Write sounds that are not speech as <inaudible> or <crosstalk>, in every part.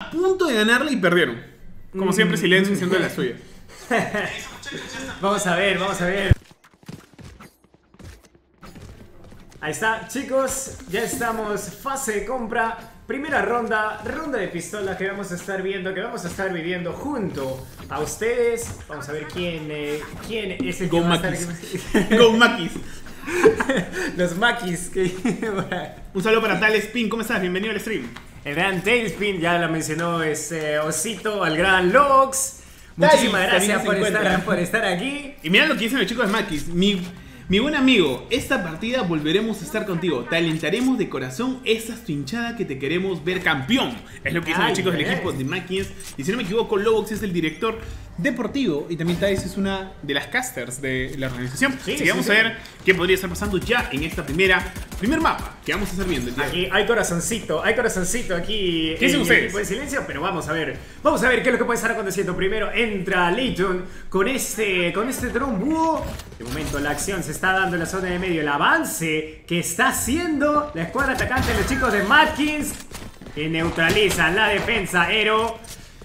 a punto de ganarle y perdieron. Como siempre, silencio haciendo la suya. <laughs> Vamos a ver, vamos a ver. Ahí está, chicos, ya estamos, fase de compra, primera ronda, ronda de pistolas que vamos a estar viendo, que vamos a estar viviendo junto a ustedes. Vamos a ver quién, eh, quién es el que Go va a estar- Maquis. Go Maquis. <laughs> Los maquis que <laughs> Un saludo para Tal Spin. ¿Cómo estás? Bienvenido al stream. El gran Tailspin, ya lo mencionó ese Osito, al gran Lox. Muchísimas gracias por estar, por estar aquí. Y mira lo que dicen los chicos de Maquis. Mi, mi buen amigo, esta partida volveremos a estar contigo. Te alentaremos de corazón esa hinchada que te queremos ver campeón. Es lo que dicen los chicos del equipo de Maquis. Y si no me equivoco, Lobox es el director deportivo y también Thais es una de las casters de la organización. Sí, Así sí, que vamos sí. a ver qué podría estar pasando ya en esta primera primer mapa que vamos a estar viendo. el. Aquí hay corazoncito, hay corazoncito aquí ¿Qué dicen en ustedes? el equipo de silencio, pero vamos a ver, vamos a ver qué es lo que puede estar aconteciendo. Primero entra Leighton con este, con este trombo. De momento la acción se está dando en la zona de medio, el avance que está haciendo la escuadra atacante los chicos de Matkins que neutralizan la defensa Ero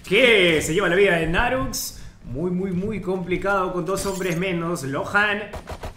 que se lleva la vida de Narux. Muy, muy, muy complicado con dos hombres menos. Lohan.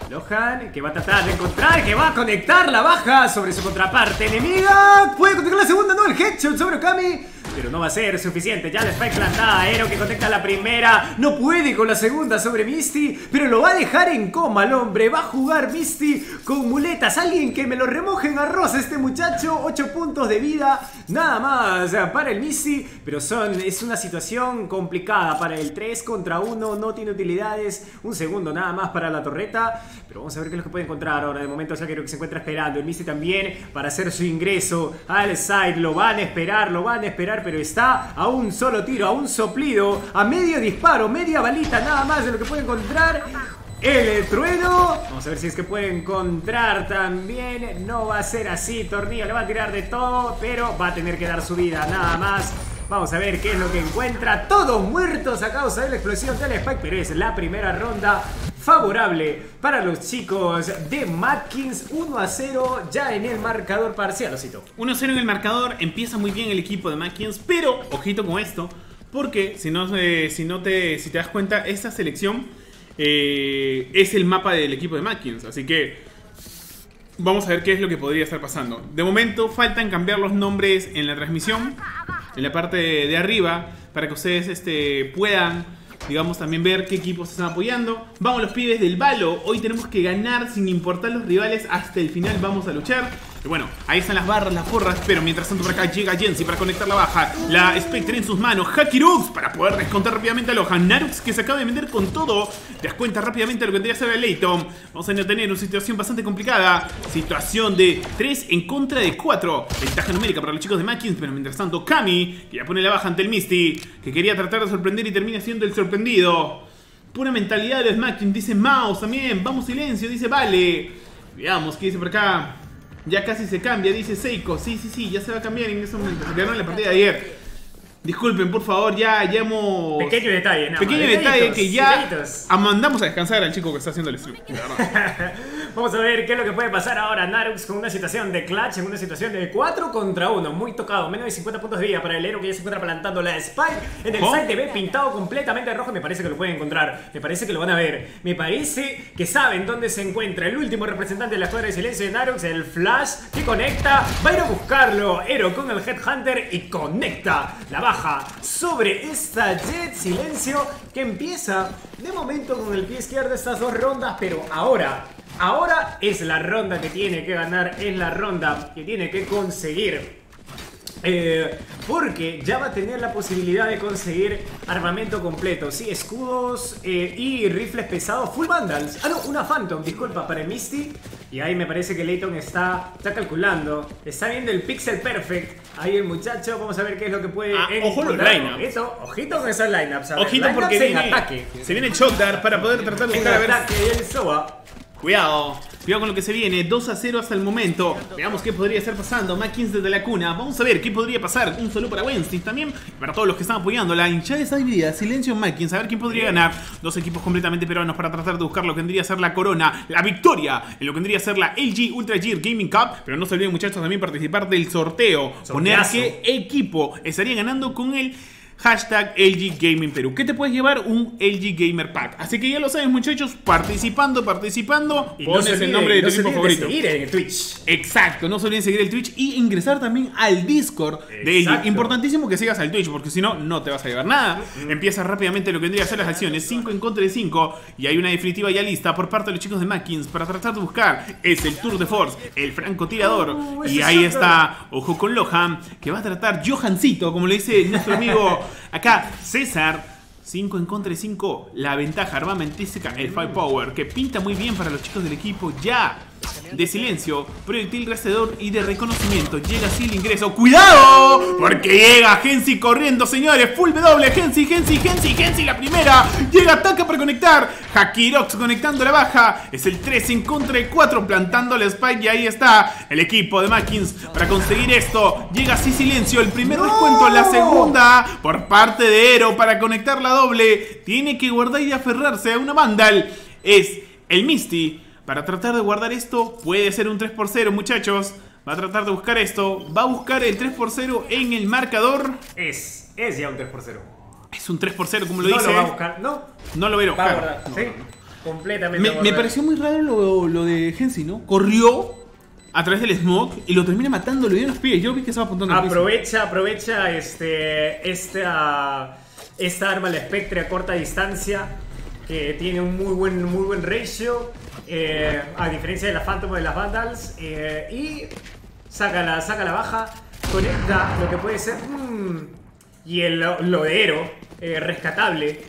Lohan, que va a tratar de encontrar, que va a conectar la baja sobre su contraparte enemiga. Puede conectar la segunda, no, el headshot sobre Okami. Pero no va a ser suficiente. Ya la spike plantada. Aero que conecta la primera. No puede con la segunda sobre Misty. Pero lo va a dejar en coma el hombre. Va a jugar Misty con muletas. Alguien que me lo remoje en arroz este muchacho. 8 puntos de vida. Nada más para el Misty. Pero son, es una situación complicada para el 3 contra 1. No tiene utilidades. Un segundo nada más para la torreta. Pero vamos a ver qué es lo que puede encontrar ahora. De momento ya creo que se encuentra esperando. El Misty también para hacer su ingreso al side. Lo van a esperar, lo van a esperar. Pero está a un solo tiro, a un soplido. A medio disparo, media balita nada más de lo que puede encontrar. El trueno. Vamos a ver si es que puede encontrar también. No va a ser así. Tornillo le va a tirar de todo. Pero va a tener que dar su vida. Nada más. Vamos a ver qué es lo que encuentra. Todos muertos a causa de la explosión del Spike. Pero es la primera ronda favorable para los chicos de Matkins. 1 a 0 ya en el marcador parcial. Osito. 1-0 en el marcador, empieza muy bien el equipo de Mackins, pero ojito con esto, porque si no, eh, te, si te das cuenta, esta selección eh, es el mapa del equipo de Mackins, así que vamos a ver qué es lo que podría estar pasando. De momento faltan cambiar los nombres en la transmisión, en la parte de, arriba, para que ustedes este, puedan, digamos, también ver qué equipos están apoyando. Vamos los pibes del balo, hoy tenemos que ganar sin importar los rivales, hasta el final vamos a luchar. Bueno, ahí están las barras, las porras, pero mientras tanto por acá llega Jensi para conectar la baja. La Spectre en sus manos, Hakirux para poder descontar rápidamente a Lohan. Narux que se acaba de vender con todo. Descuenta rápidamente lo que tendría que a Leighton. Vamos a tener una situación bastante complicada. Situación de 3 en contra de 4. Ventaja numérica para los chicos de Mackins, pero mientras tanto Kami, que ya pone la baja ante el Misty, que quería tratar de sorprender y termina siendo el sorprendido. Pura mentalidad de los Mackins, dice Mouse también. Vamos silencio, dice Vale. Veamos qué dice por acá. Ya casi se cambia, dice Seiko. Sí, sí, sí, ya se va a cambiar en ese momento. Ganó la partida de ayer. Disculpen, por favor, ya, ya hemos. Pequeño detalle, nada. Pequeño detalle que ya detallitos. mandamos a descansar al chico que está haciendo el stream. verdad. <laughs> Vamos a ver qué es lo que puede pasar ahora. Narux con una situación de clutch, en una situación de 4 contra 1, muy tocado, menos de 50 puntos de vida para el héroe que ya se encuentra plantando la Spike en el de B pintado completamente de rojo, me parece que lo pueden encontrar, me parece que lo van a ver, me parece que saben dónde se encuentra el último representante de la escuadra de silencio de Narux, el Flash que conecta, va a ir a buscarlo, Ero con el Headhunter y conecta la baja sobre esta Jet Silencio que empieza de momento con el pie izquierdo estas dos rondas, pero ahora Ahora es la ronda que tiene que ganar, es la ronda que tiene que conseguir. Eh, porque ya va a tener la posibilidad de conseguir armamento completo, sí, escudos eh, y rifles pesados, full vandals. Ah, no, una Phantom, disculpa, para el Misty. Y ahí me parece que Leighton está, está calculando, está viendo el pixel perfect. Ahí el muchacho, vamos a ver qué es lo que puede Ah, ojo los lineups. Ojito, con esos lineups. Ojito porque lineups en viene, ataque. se viene Chokdar para poder tratar de buscar a ver. ataque y el Soa. Cuidado, cuidado con lo que se viene, 2 a 0 hasta el momento. Veamos qué podría estar pasando. Mackins desde la cuna. Vamos a ver qué podría pasar. Un saludo para Wednesday también. Para todos los que están apoyando. La hinchada está dividida. Silencio Mackins. A ver quién podría ganar. Dos equipos completamente peruanos para tratar de buscar lo que vendría a ser la corona. La victoria en lo que vendría a ser la LG Ultra Gear Gaming Cup. Pero no se olviden, muchachos, también participar del sorteo. Poner qué equipo estaría ganando con el. Hashtag LG Gaming Perú. ¿Qué te puedes llevar? Un LG Gamer Pack. Así que ya lo sabes, muchachos. Participando, participando. Y no pones el nombre de no tu equipo favorito. seguir en el Twitch. Exacto, no se olviden seguir el Twitch y ingresar también al Discord de Exacto. LG. Importantísimo que sigas al Twitch, porque si no, no te vas a llevar nada. Empieza rápidamente lo que vendría a ser las acciones, 5 en contra de 5, y hay una definitiva ya lista por parte de los chicos de Mackins para tratar de buscar. Es el Tour de Force, el francotirador, Uh, y ahí está, ojo con Lohan, que va a tratar Johancito, como le dice nuestro amigo acá, César. 5 en contra de 5, la ventaja armamentística, el Firepower, que pinta muy bien para los chicos del equipo ya. De silencio, proyectil rastreador y de reconocimiento. Llega así el ingreso. ¡Cuidado! Porque llega Gensi corriendo, señores. Full W. Gensi, Gensi, Gensi, Gensi la primera. Llega, ataca para conectar. Hakirox conectando la baja. Es el 3 en contra de 4, plantando el spike. Y ahí está el equipo de Mackins para conseguir esto. Llega así silencio. El primer descuento, la segunda por parte de Ero para conectar la doble. Tiene que guardar y aferrarse a una Vandal. Es el Misty. Para tratar de guardar esto, puede ser un 3 por 0, muchachos. Va a tratar de buscar esto. Va a buscar el 3 por 0 en el marcador. Es, es ya un 3 por 0. Es un 3 por 0, como lo No dice. lo va a buscar, no. No lo va a a Va a buscar. guardar, No, ¿sí? no, no. Completamente Me, me pareció muy raro lo, lo de Gensi, ¿no? Corrió a través del smoke y lo termina matando, le dio en los pies. Yo vi que estaba apuntando. Aprovecha, aprovecha este, esta, esta arma, la Spectre a corta distancia, que tiene un muy buen, muy buen ratio, eh, a diferencia de la Phantom de las Vandals, eh, y saca la, saca la baja, conecta lo que puede ser, mm, y el lodeero, eh, rescatable,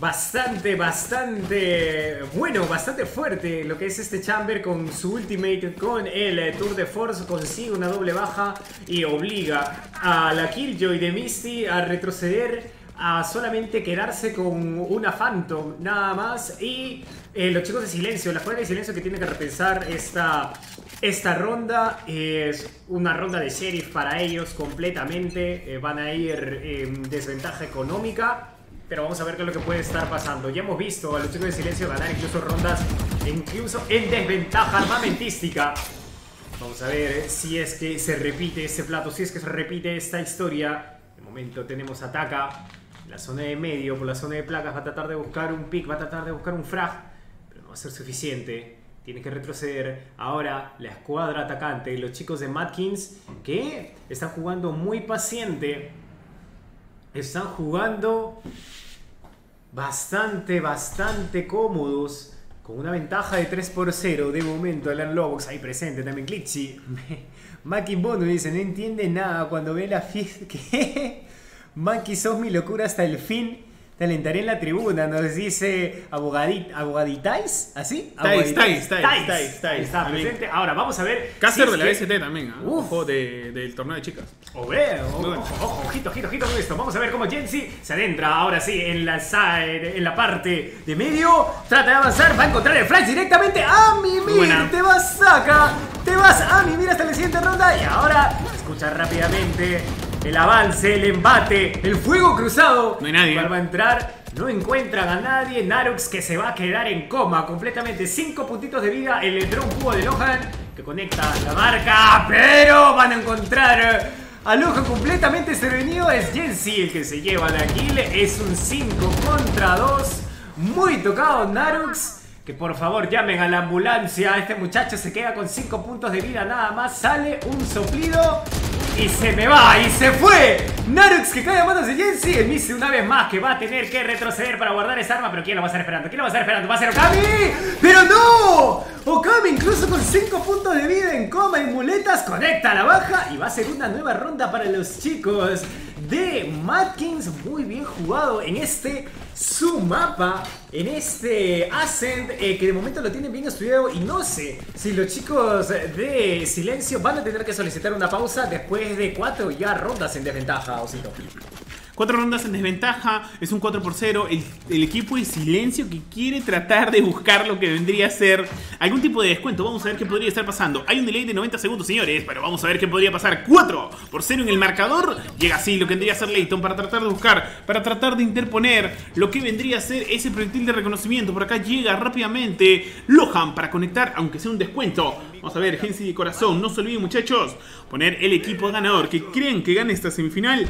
bastante, bastante bueno, bastante fuerte lo que es este Chamber con su ultimate, con el Tour de Force, consigue una doble baja y obliga a la Killjoy de Misty a retroceder, a solamente quedarse con una Phantom nada más y eh, los chicos de silencio, la fuerza de silencio que tienen que repensar esta... Esta ronda es una ronda de sheriff para ellos completamente. eh, van a ir en desventaja económica. Pero vamos a ver qué es lo que puede estar pasando. Ya hemos visto a los chicos de silencio ganar incluso rondas, incluso en desventaja armamentística. Vamos a ver si es que se repite ese plato, si es que se repite esta historia. De momento tenemos ataca. La zona de medio, por la zona de placas, va a tratar de buscar un pick, va a tratar de buscar un frag. Pero no va a ser suficiente. Tiene que retroceder. Ahora la escuadra atacante, los chicos de Matkins, que están jugando muy paciente. Están jugando bastante, bastante cómodos. Con una ventaja de 3 por 0 de momento. Alan Lobox ahí presente también. Glitchy. <laughs> Maki Bono dice: No entiende nada cuando ve la fiesta. <laughs> ¿Qué? Maki, sos mi locura hasta el fin. Te alentaré en la tribuna. Nos dice abogadit, Abogaditais. ¿Así? Tais, Abogaditais. Tais, Tais, Tais, Tais. Está presente. Ahora vamos a ver. Caster si de la BST también, ¿ah? Ojo de- del torneo de chicas. O ve, o- Muy bueno. ojo, ojito, ojito, ojito con esto. Vamos a ver cómo Jensi se adentra ahora sí en la, side, en la parte de medio. Trata de avanzar, va a encontrar el flash directamente a Mimir. Te vas saca, te vas a Mimir hasta la siguiente ronda. Y ahora escucha rápidamente el avance, el embate, el fuego cruzado. No hay nadie. ¿Cuál va a entrar? No encuentran a nadie. Narux que se va a quedar en coma completamente. Cinco puntitos de vida. El un cubo de Lohan que conecta la marca. Pero van a encontrar a Lohan completamente intervenido. Es Jensi el que se lleva la kill. Es un 5 contra 2. Muy tocado Narux. Que por favor llamen a la ambulancia. Este muchacho se queda con 5 puntos de vida nada más. Sale un soplido. Y se me va, y se fue. Narux que cae a manos de Jensi. El Missy una vez más que va a tener que retroceder para guardar esa arma. Pero ¿quién lo va a estar esperando? ¿Quién lo va a estar esperando? ¿Va a ser Okami? ¡Pero no! Okami incluso con 5 puntos de vida en coma y muletas conecta la baja. Y va a ser una nueva ronda para los chicos de Matkins. Muy bien jugado en este su mapa. En este Ascent eh, que de momento lo tienen bien estudiado. Y no sé si los chicos de Silencio van a tener que solicitar una pausa después de cuatro ya rondas en desventaja, Osito. Cuatro rondas en desventaja, es un 4 por 0. El, equipo de silencio que quiere tratar de buscar lo que vendría a ser algún tipo de descuento. Vamos a ver qué podría estar pasando. Hay un delay de 90 segundos, señores, pero vamos a ver qué podría pasar. 4 por 0 en el marcador. Llega así lo que vendría a ser Leighton para tratar de buscar, para tratar de interponer lo que vendría a ser ese proyectil de reconocimiento. Por acá llega rápidamente Lohan para conectar, aunque sea un descuento. Vamos a ver, Gensi de corazón. No se olviden, muchachos, poner el equipo ganador que creen que gane esta semifinal.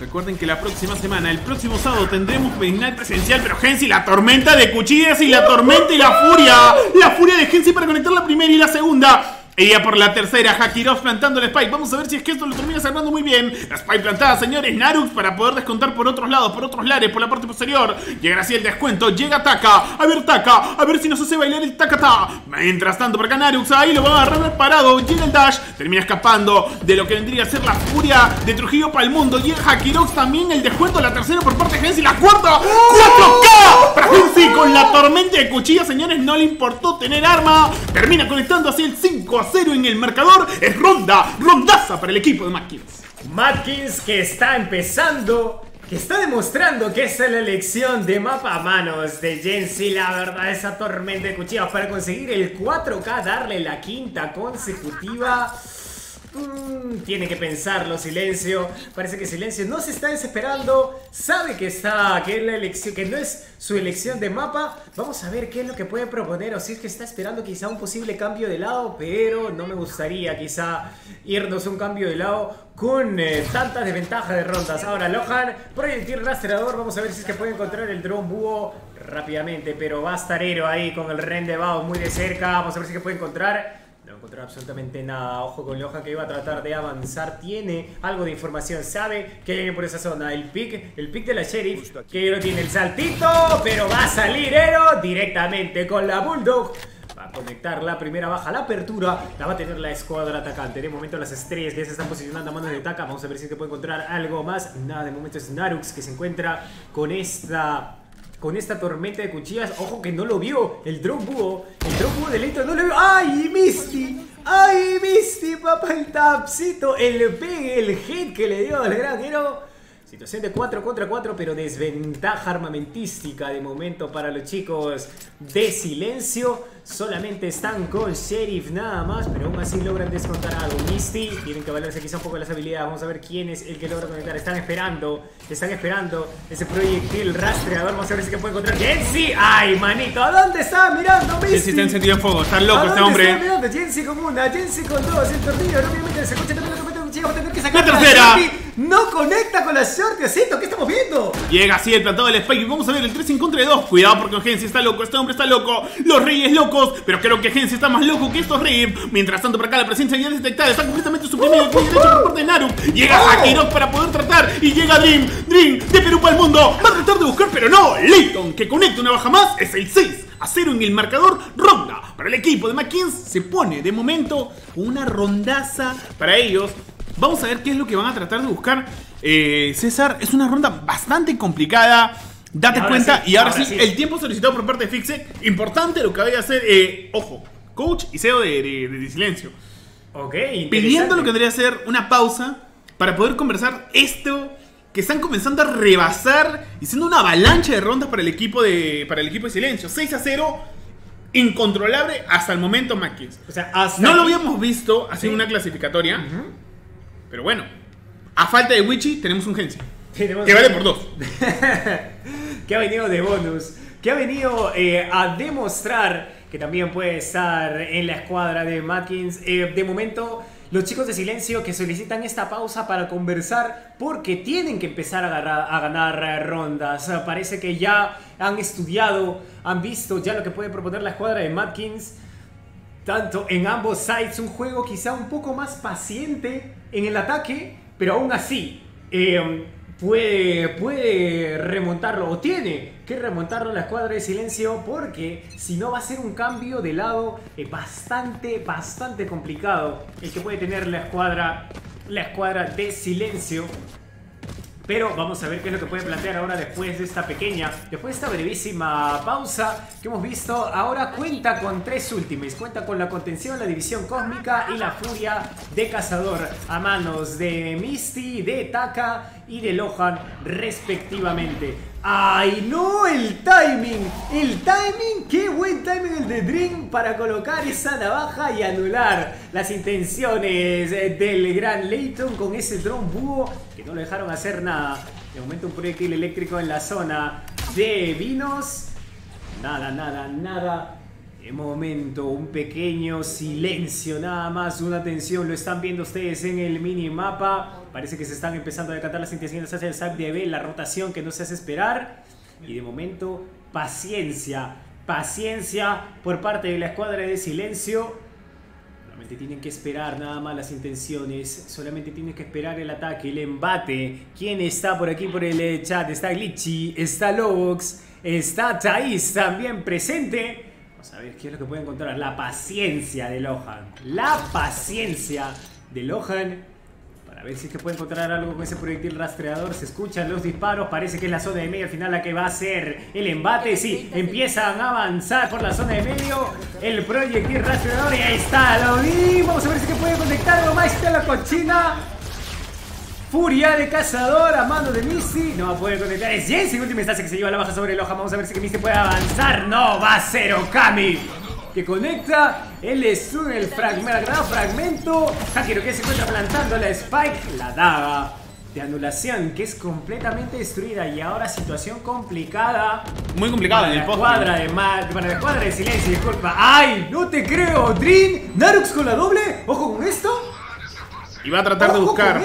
Recuerden que la próxima semana, el próximo sábado, tendremos final presencial, pero Gensi, la tormenta de cuchillas y la tormenta y la furia. La furia de Gensi para conectar la primera y la segunda. Ella por la tercera, Hakirov plantando el Spike. Vamos a ver si es que esto lo termina salvando muy bien. La Spike plantada, señores. Narux para poder descontar por otros lados, por otros lares, por la parte posterior. Llega así el descuento. Llega Taka. A ver, Taka. A ver si nos hace bailar el Takata. Mientras tanto, por acá Narux. Ahí lo va a agarrar parado. Llega el Dash. Termina escapando de lo que vendría a ser la furia de Trujillo para el mundo. Llega Hakirox también. El descuento. La tercera por parte de Gensi. La cuarta. ¡4K! Para Gensi con la tormenta de cuchillas, señores. No le importó tener arma. Termina conectando así el 5 a 0 en el marcador. Es ronda, rondaza para el equipo de Matkins. Matkins que está empezando, que está demostrando que es la elección de mapa a manos de Jensi. La verdad, esa tormenta de cuchillas para conseguir el 4K, darle la quinta consecutiva. Mm, tiene que pensarlo, Silencio. Parece que Silencio no se está desesperando. Sabe que está, que la elección, que no es su elección de mapa. Vamos a ver qué es lo que puede proponer. O si es que está esperando quizá un posible cambio de lado. Pero no me gustaría quizá irnos un cambio de lado con eh, tantas desventajas de rondas. Ahora Lohan, proyectil rastreador. Vamos a ver si es que puede encontrar el drone búho rápidamente. Pero va a estar ahí con el Rendebao muy de cerca. Vamos a ver si es que puede encontrar. No encontró absolutamente nada. Ojo con Lohan que iba a tratar de avanzar. Tiene algo de información. Sabe que alguien por esa zona. El pick, el pick de la sheriff. Que Ero tiene el saltito. Pero va a salir Ero directamente con la Bulldog. Va a conectar la primera baja, la apertura. La va a tener la escuadra atacante. De momento las estrellas ya se están posicionando a manos de Taka. Vamos a ver si se puede encontrar algo más. Nada, de momento es Narux que se encuentra con esta con esta tormenta de cuchillas. Ojo que no lo vio. El drone búho. El drone búho de Leito no lo vio. ¡Ay, Misty! ¡Ay, Misty, papá! El tapcito. El pegue, el hit que le dio al gran héroe. Situación de 4 contra 4, pero desventaja armamentística de momento para los chicos de silencio. Solamente están con Sheriff nada más, pero aún así logran descontar algo. Misty, tienen que valerse quizá un poco las habilidades. Vamos a ver quién es el que logra conectar. Están esperando, están esperando ese proyectil rastreador. Vamos a ver si que puede encontrar. ¡Jensi! ¡Ay, manito! ¿A dónde está mirando, Misty? Jensi está encendido en fuego, está loco ¿A este hombre. está mirando? Jensi con una, Jensi con dos, el tornillo. Obviamente se escucha también la. Va a tener que sacar La tercera. No conecta con la shorty, Osito. ¿Qué estamos viendo? Llega así el plantado del Spike. Vamos a ver el 3 en contra de 2. Cuidado porque Gensi está loco. Este hombre está loco. Los reyes locos. Pero creo que Gensi está más loco que estos reyes. Mientras tanto, por acá la presencia ya detectada. Está completamente suprimido el pie derecho por parte de Naru. Llega Hakirok para poder tratar. Y llega Dream. Dream de Perú para el mundo. Va a tratar de buscar, pero no. Leighton, que conecta una baja más. Es el 6 a 0 en el marcador. Ronda para el equipo de Mackins. Se pone de momento una rondaza para ellos. Vamos a ver qué es lo que van a tratar de buscar. Eh, César, es una ronda bastante complicada. Date cuenta. sí, y ahora, ahora sí, sí. el tiempo solicitado por parte de Fixe. Importante lo que vaya a hacer. eh, ojo, coach y CEO de, de- de silencio. Ok, Pidiendo lo que que ser una pausa para poder conversar esto que están comenzando a rebasar y siendo una avalancha de rondas para el equipo de, para el equipo de silencio. 6 a 0, incontrolable hasta el momento, Mackins. O sea, hasta No lo habíamos visto así en una clasificatoria. Pero bueno, a falta de Wichi, tenemos un Gensi. <laughs> Tenemos- Que vale por dos. <laughs> que ha venido de bonus, que ha venido eh, a demostrar que también puede estar en la escuadra de Matkins. Eh, de momento, los chicos de silencio que solicitan esta pausa para conversar porque tienen que empezar a, agarrar- a ganar eh, rondas. Parece que ya han estudiado, han visto ya lo que puede proponer la escuadra de Matkins. Tanto en ambos sides, un juego quizá un poco más paciente en el ataque, pero aún así eh, puede, puede remontarlo o tiene que remontarlo la escuadra de silencio porque si no va a ser un cambio de lado eh, bastante, bastante complicado el que puede tener la escuadra, la escuadra de silencio. Pero vamos a ver qué es lo que puede plantear ahora después de esta pequeña, después de esta brevísima pausa que hemos visto. Ahora cuenta con tres últimas. Cuenta con la contención, la división cósmica y la furia de cazador a manos de Misty, de Taka y de Lohan respectivamente. ¡Ay, no! El timing. El timing. ¡Qué buen timing el de Dream para colocar esa navaja y anular las intenciones del gran Leighton con ese drone búho no lo dejaron hacer nada. De momento un proyectil eléctrico en la zona de Vinos. Nada, nada, nada. De momento, un pequeño silencio nada más, una tensión, lo están viendo ustedes en el minimapa. Parece que se están empezando a decantar las intenciones hacia el SAC de B, la rotación que no se hace esperar. Y de momento, paciencia, paciencia por parte de la escuadra de silencio. Solamente tienen que esperar nada más las intenciones, solamente tienen que esperar el ataque, el embate. ¿Quién está por aquí por el eh, chat? Está Glitchy, está Lobox, está Thais también presente. Vamos a ver qué es lo que puede encontrar. La paciencia de Lohan. La paciencia de Lohan a ver si es que puede encontrar algo con ese proyectil rastreador. Se escuchan los disparos. Parece que es la zona de medio al final la que va a ser el embate. Sí, empiezan a avanzar por la zona de medio. El proyectil rastreador. Y ahí está, lo. Vamos a ver si es que puede conectar algo más. Está la cochina. Furia de cazador a mano de Misty. No va a poder conectar. Es Jensen, última instancia que se lleva la baja sobre el hoja. Vamos a ver si que Misty puede avanzar. No, va a ser Okami que conecta el stun, el fragmento, fragmento. Hakiro que se encuentra plantando la Spike, la daga de anulación que es completamente destruida y ahora situación complicada. Muy complicada en el post. Cuadra de para la cuadra de silencio, disculpa. ¡Ay! ¡No te creo! Dream, Narux con la doble. ¡Ojo con esto! Y va a tratar de buscar.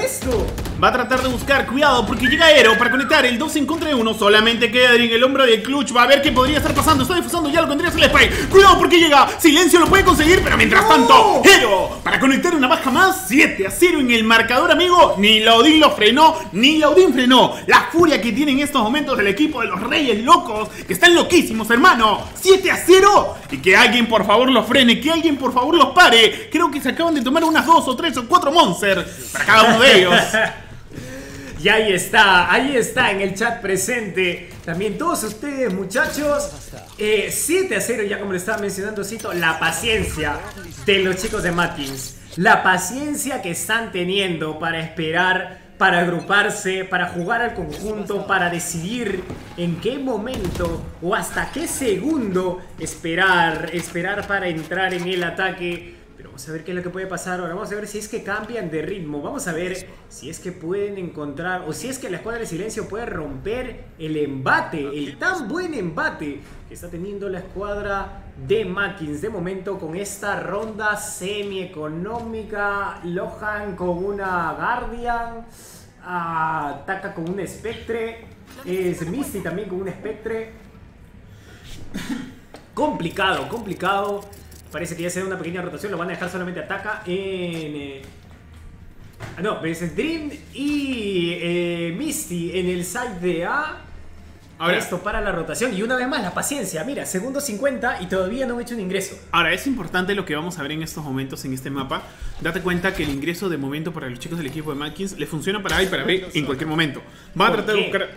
Va a tratar de buscar. Cuidado, porque llega Aero para conectar el 2 en contra de 1. Solamente queda en el hombro del clutch. Va a ver qué podría estar pasando. Está difusando ya lo que tendría el spike. Cuidado, porque llega. Silencio lo puede conseguir, pero mientras tanto, Aero para conectar una baja más. 7 a 0 en el marcador, amigo. Ni Laudín lo frenó, ni Laudín frenó. La furia que tiene en estos momentos el equipo de los Reyes Locos, que están loquísimos, hermano. 7 a 0. Y que alguien por favor los frene, que alguien por favor los pare. Creo que se acaban de tomar unas 2 o 3 o 4 monsters para cada uno de ellos. <laughs> Y ahí está, ahí está en el chat presente. También todos ustedes, muchachos. 7 eh, a 0, ya como le estaba mencionando, cito, la paciencia de los chicos de Matkins. La paciencia que están teniendo para esperar, para agruparse, para jugar al conjunto, para decidir en qué momento o hasta qué segundo esperar, esperar para entrar en el ataque Vamos a ver qué es lo que puede pasar ahora. Vamos a ver si es que cambian de ritmo. Vamos a ver si es que pueden encontrar o si es que la escuadra de silencio puede romper el embate, el tan buen embate que está teniendo la escuadra de Mackins. De momento con esta ronda semi-económica. Lohan con una Guardian. ataca con un Spectre. Es Misty también con un Spectre. complicado, complicado. Parece que ya se da una pequeña rotación. Lo van a dejar solamente ataca en... Eh, ah, no, es Dream y eh, Misty en el side de A. Ahora, Esto para la rotación y una vez más la paciencia. Mira, segundo 50 y todavía no he hecho un ingreso. Ahora, es importante lo que vamos a ver en estos momentos en este mapa. Date cuenta que el ingreso de momento para los chicos del equipo de Matkins le funciona para A y para B en cualquier momento. Va a tratar de buscar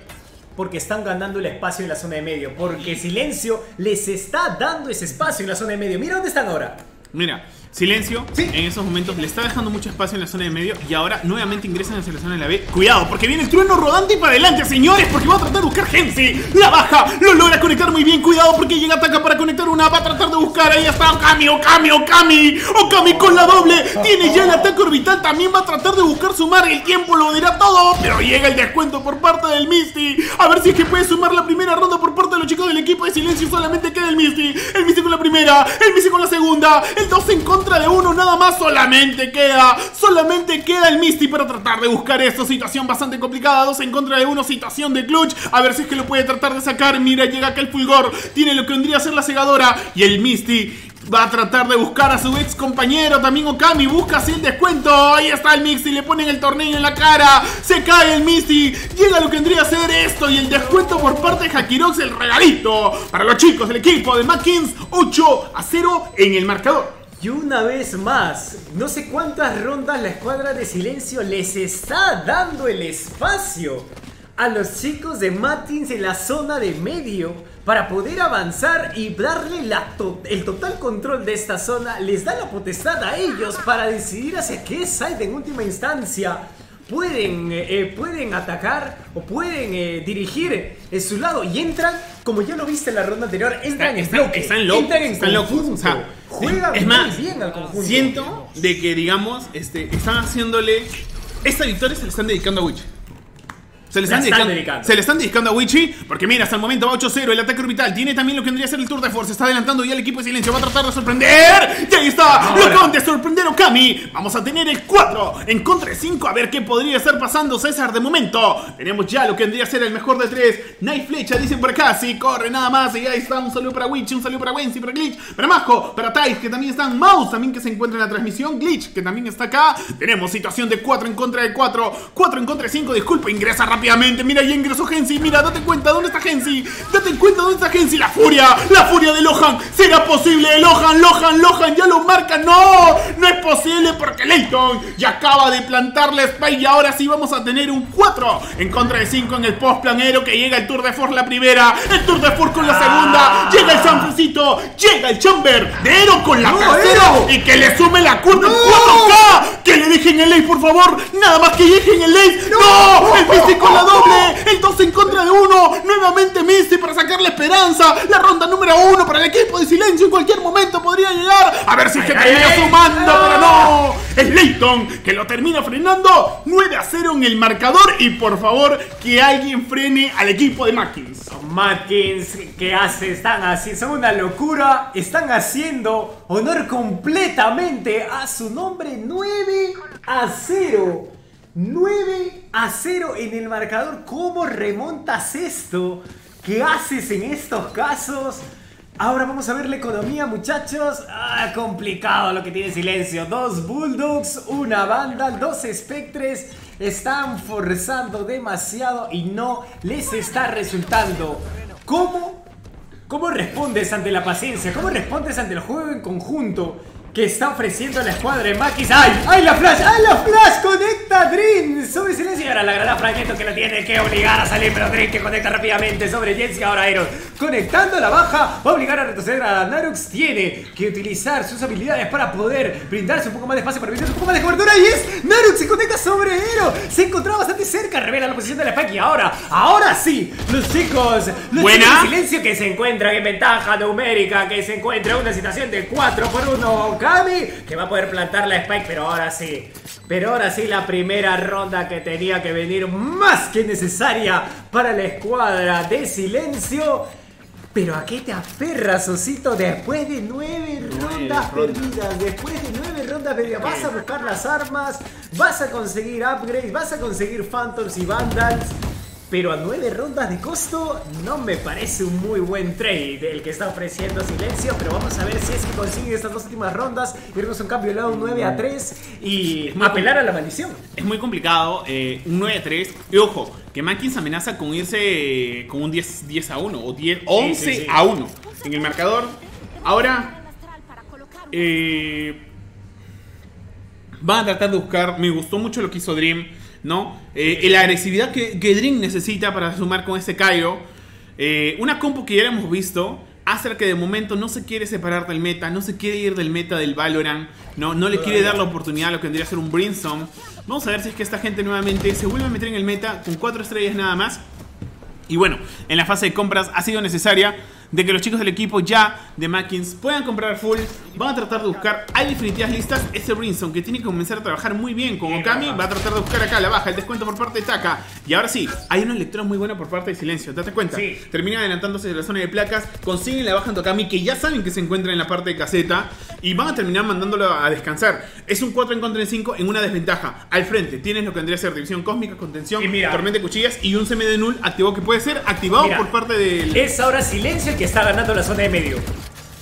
porque están ganando el espacio en la zona de medio. Porque Silencio les está dando ese espacio en la zona de medio. Mira dónde están ahora. Mira, Silencio, en esos momentos le está dejando mucho espacio en la zona de medio y ahora nuevamente ingresan hacia la zona de la B. Cuidado, porque viene el trueno rodante y para adelante, señores, porque va a tratar de buscar Gensi. La baja, lo logra conectar muy bien. Cuidado, porque llega ataca para conectar una. Va a tratar de buscar. Ahí está Okami, Okami, Okami. Okami con la doble. Tiene ya el ataque orbital. También va a tratar de buscar sumar. El tiempo lo dirá todo, pero llega el descuento por parte del Misty. A ver si es que puede sumar la primera ronda por parte de los chicos del equipo de silencio. Solamente queda el Misty. El Misty con la primera, el Misty con la segunda, el 2 en contra de uno, nada más solamente queda, solamente queda el Misty para tratar de buscar esto, situación bastante complicada, dos en contra de uno, situación de clutch, a ver si es que lo puede tratar de sacar, mira, llega acá el fulgor, tiene lo que vendría a ser la segadora y el Misty Va a tratar de buscar a su ex compañero También Okami busca así el descuento. Ahí está el Misty, le ponen el torneo en la cara. Se cae el Misty. Llega lo que vendría a ser esto Y el descuento por parte de Hakirox El regalito para los chicos del equipo de Mackins 8 a 0 en el marcador y una vez más, no sé cuántas rondas la escuadra de silencio les está dando el espacio a los chicos de Matins en la zona de medio para poder avanzar y darle la to- el total control de esta zona. Les da la potestad a ellos para decidir hacia qué side en última instancia pueden, eh, eh, pueden atacar o pueden eh, dirigir en su lado y entran, como ya lo viste en la ronda anterior, entran en Están, bloque, están locos. entran en están locos. conjunto, O sea, juegan es muy más, bien al conjunto. siento de que, digamos, este, están haciéndole. Esta victoria se le están dedicando a Witch. Se le están, están dedicando, se le están dedicando a Wichi, porque mira, hasta el momento va 8-0, el ataque orbital, tiene también lo que vendría a ser el Tour de Force, está adelantando ya el equipo de silencio, va a tratar de sorprender, y ahí está, lo acaban de sorprender Okami, vamos a tener el 4 en contra de 5, a ver qué podría estar pasando César de momento, tenemos ya lo que vendría a ser el mejor de 3, Night Flecha, dicen por acá, sí, corre nada más, y ahí está, un saludo para Wichi, un saludo para Wensi, para Glitch, para Majo, para Tais, que también están, Mouse, también que se encuentra en la transmisión, Glitch, que también está acá, tenemos situación de 4 en contra de 4, 4 en contra de 5, disculpa, ingresa rápidamente, mira, ya ingresó Gensi, mira, date cuenta, ¿dónde está Gensi? Date cuenta, ¿dónde está Gensi? La furia, la furia de Lohan, ¿será posible? Lohan, Lohan, Lohan, ya lo marca, no, no es posible porque Leighton ya acaba de plantar la spike y ahora sí vamos a tener un 4 en contra de 5 en el post planero que llega el Tour de Force la primera, el Tour de Force con la segunda, llega el Sanfrecito, llega el Chamber de Ero con la ¡No, tercera Ero! y que le sume la en ¡No! 4K, que le dejen el ace por favor, nada más que dejen el ace, no, el Misty con la doble, el 2 en contra de 1, nuevamente Misty para sacarle esperanza, la ronda número 1 para el equipo de silencio en cualquier momento podría llegar, a ver si es que termina sumando, Ah. pero no, es Leighton que lo termina frenando, 9 a 0 en el marcador y por favor que alguien frene al equipo de Mackins. Matkins, ¿qué hace? Están haciendo, son una locura. Están haciendo honor completamente a su nombre 9 a 0. 9 a 0 en el marcador. ¿Cómo remontas esto? ¿Qué haces en estos casos? Ahora vamos a ver la economía, muchachos. Ah, complicado lo que tiene silencio. Dos Bulldogs, una banda, dos Spectres. Están forzando demasiado y no les está resultando. ¿Cómo? ¿Cómo respondes ante la paciencia? ¿Cómo respondes ante el juego en conjunto que está ofreciendo la escuadra de Maquis? ¡Ay! ¡Ay, la flash! ¡Ay, la flash! ¡Conecta Dream! Sobre silencio y ahora la gran fragmento que lo tiene que obligar a salir, pero Dream que conecta rápidamente sobre Jens y ahora Eros. Conectando la baja, va a obligar a retroceder a Narux. Tiene que utilizar sus habilidades para poder brindarse un poco más de espacio, para brindarse un poco más de cobertura. Y es Narux se conecta sobre Ero. Se encontraba bastante cerca, revela la posición de la Spike y ahora, ahora sí, los chicos, los Buena. chicos de silencio que se encuentran en ventaja numérica, que se encuentra en una situación de 4 por 1 Kami, que va a poder plantar la Spike, pero ahora sí. Pero ahora sí la primera ronda que tenía que venir más que necesaria para la escuadra de silencio. Pero a qué te aferras, Osito, después de nueve rondas perdidas, después de nueve rondas perdidas, vas a buscar las armas, vas a conseguir upgrades, vas a conseguir Phantoms y Vandals. Pero a 9 rondas de costo no me parece un muy buen trade el que está ofreciendo Silencio. Pero vamos a ver si es que consiguen estas dos últimas rondas. Irnos a un cambio de lado un 9 a 3 y apelar a la maldición. Es muy complicado, eh, un 9 a 3. Y ojo, que Mackins amenaza con irse eh, con un 10, 10 a 1 o 10, 11 sí, sí. a 1 en el marcador. Ahora eh, van a tratar de buscar. Me gustó mucho lo que hizo Dream, ¿no? Eh, la agresividad que, que necesita para sumar con este Cairo. Eh, una compo que ya hemos visto. Acer que de momento no se quiere separar del meta, no se quiere ir del meta del Valorant, no, no le quiere dar la oportunidad lo que vendría a ser un Brimstone. Vamos a ver si es que esta gente nuevamente se vuelve a meter en el meta con 4 estrellas nada más. Y bueno, en la fase de compras ha sido necesaria de que los chicos del equipo ya de Mackins puedan comprar full. Van a tratar de buscar, hay definitivas listas, ese Brimstone que tiene que comenzar a trabajar muy bien con Okami. Va a tratar de buscar acá la baja, el descuento por parte de Taka. Y ahora sí, hay una lectura muy buena por parte de Silencio, date cuenta. Sí. Termina adelantándose de la zona de placas, consiguen la baja en Okami que ya saben que se encuentra en la parte de caseta y van a terminar mandándolo a descansar. Es un 4 en contra de 5 en una desventaja. Al frente tienes lo que vendría a ser división cósmica, contención, tormenta de cuchillas y un CM de null activado que puede ser activado Mira. por parte del... Es ahora Silencio el que está ganando la zona de medio.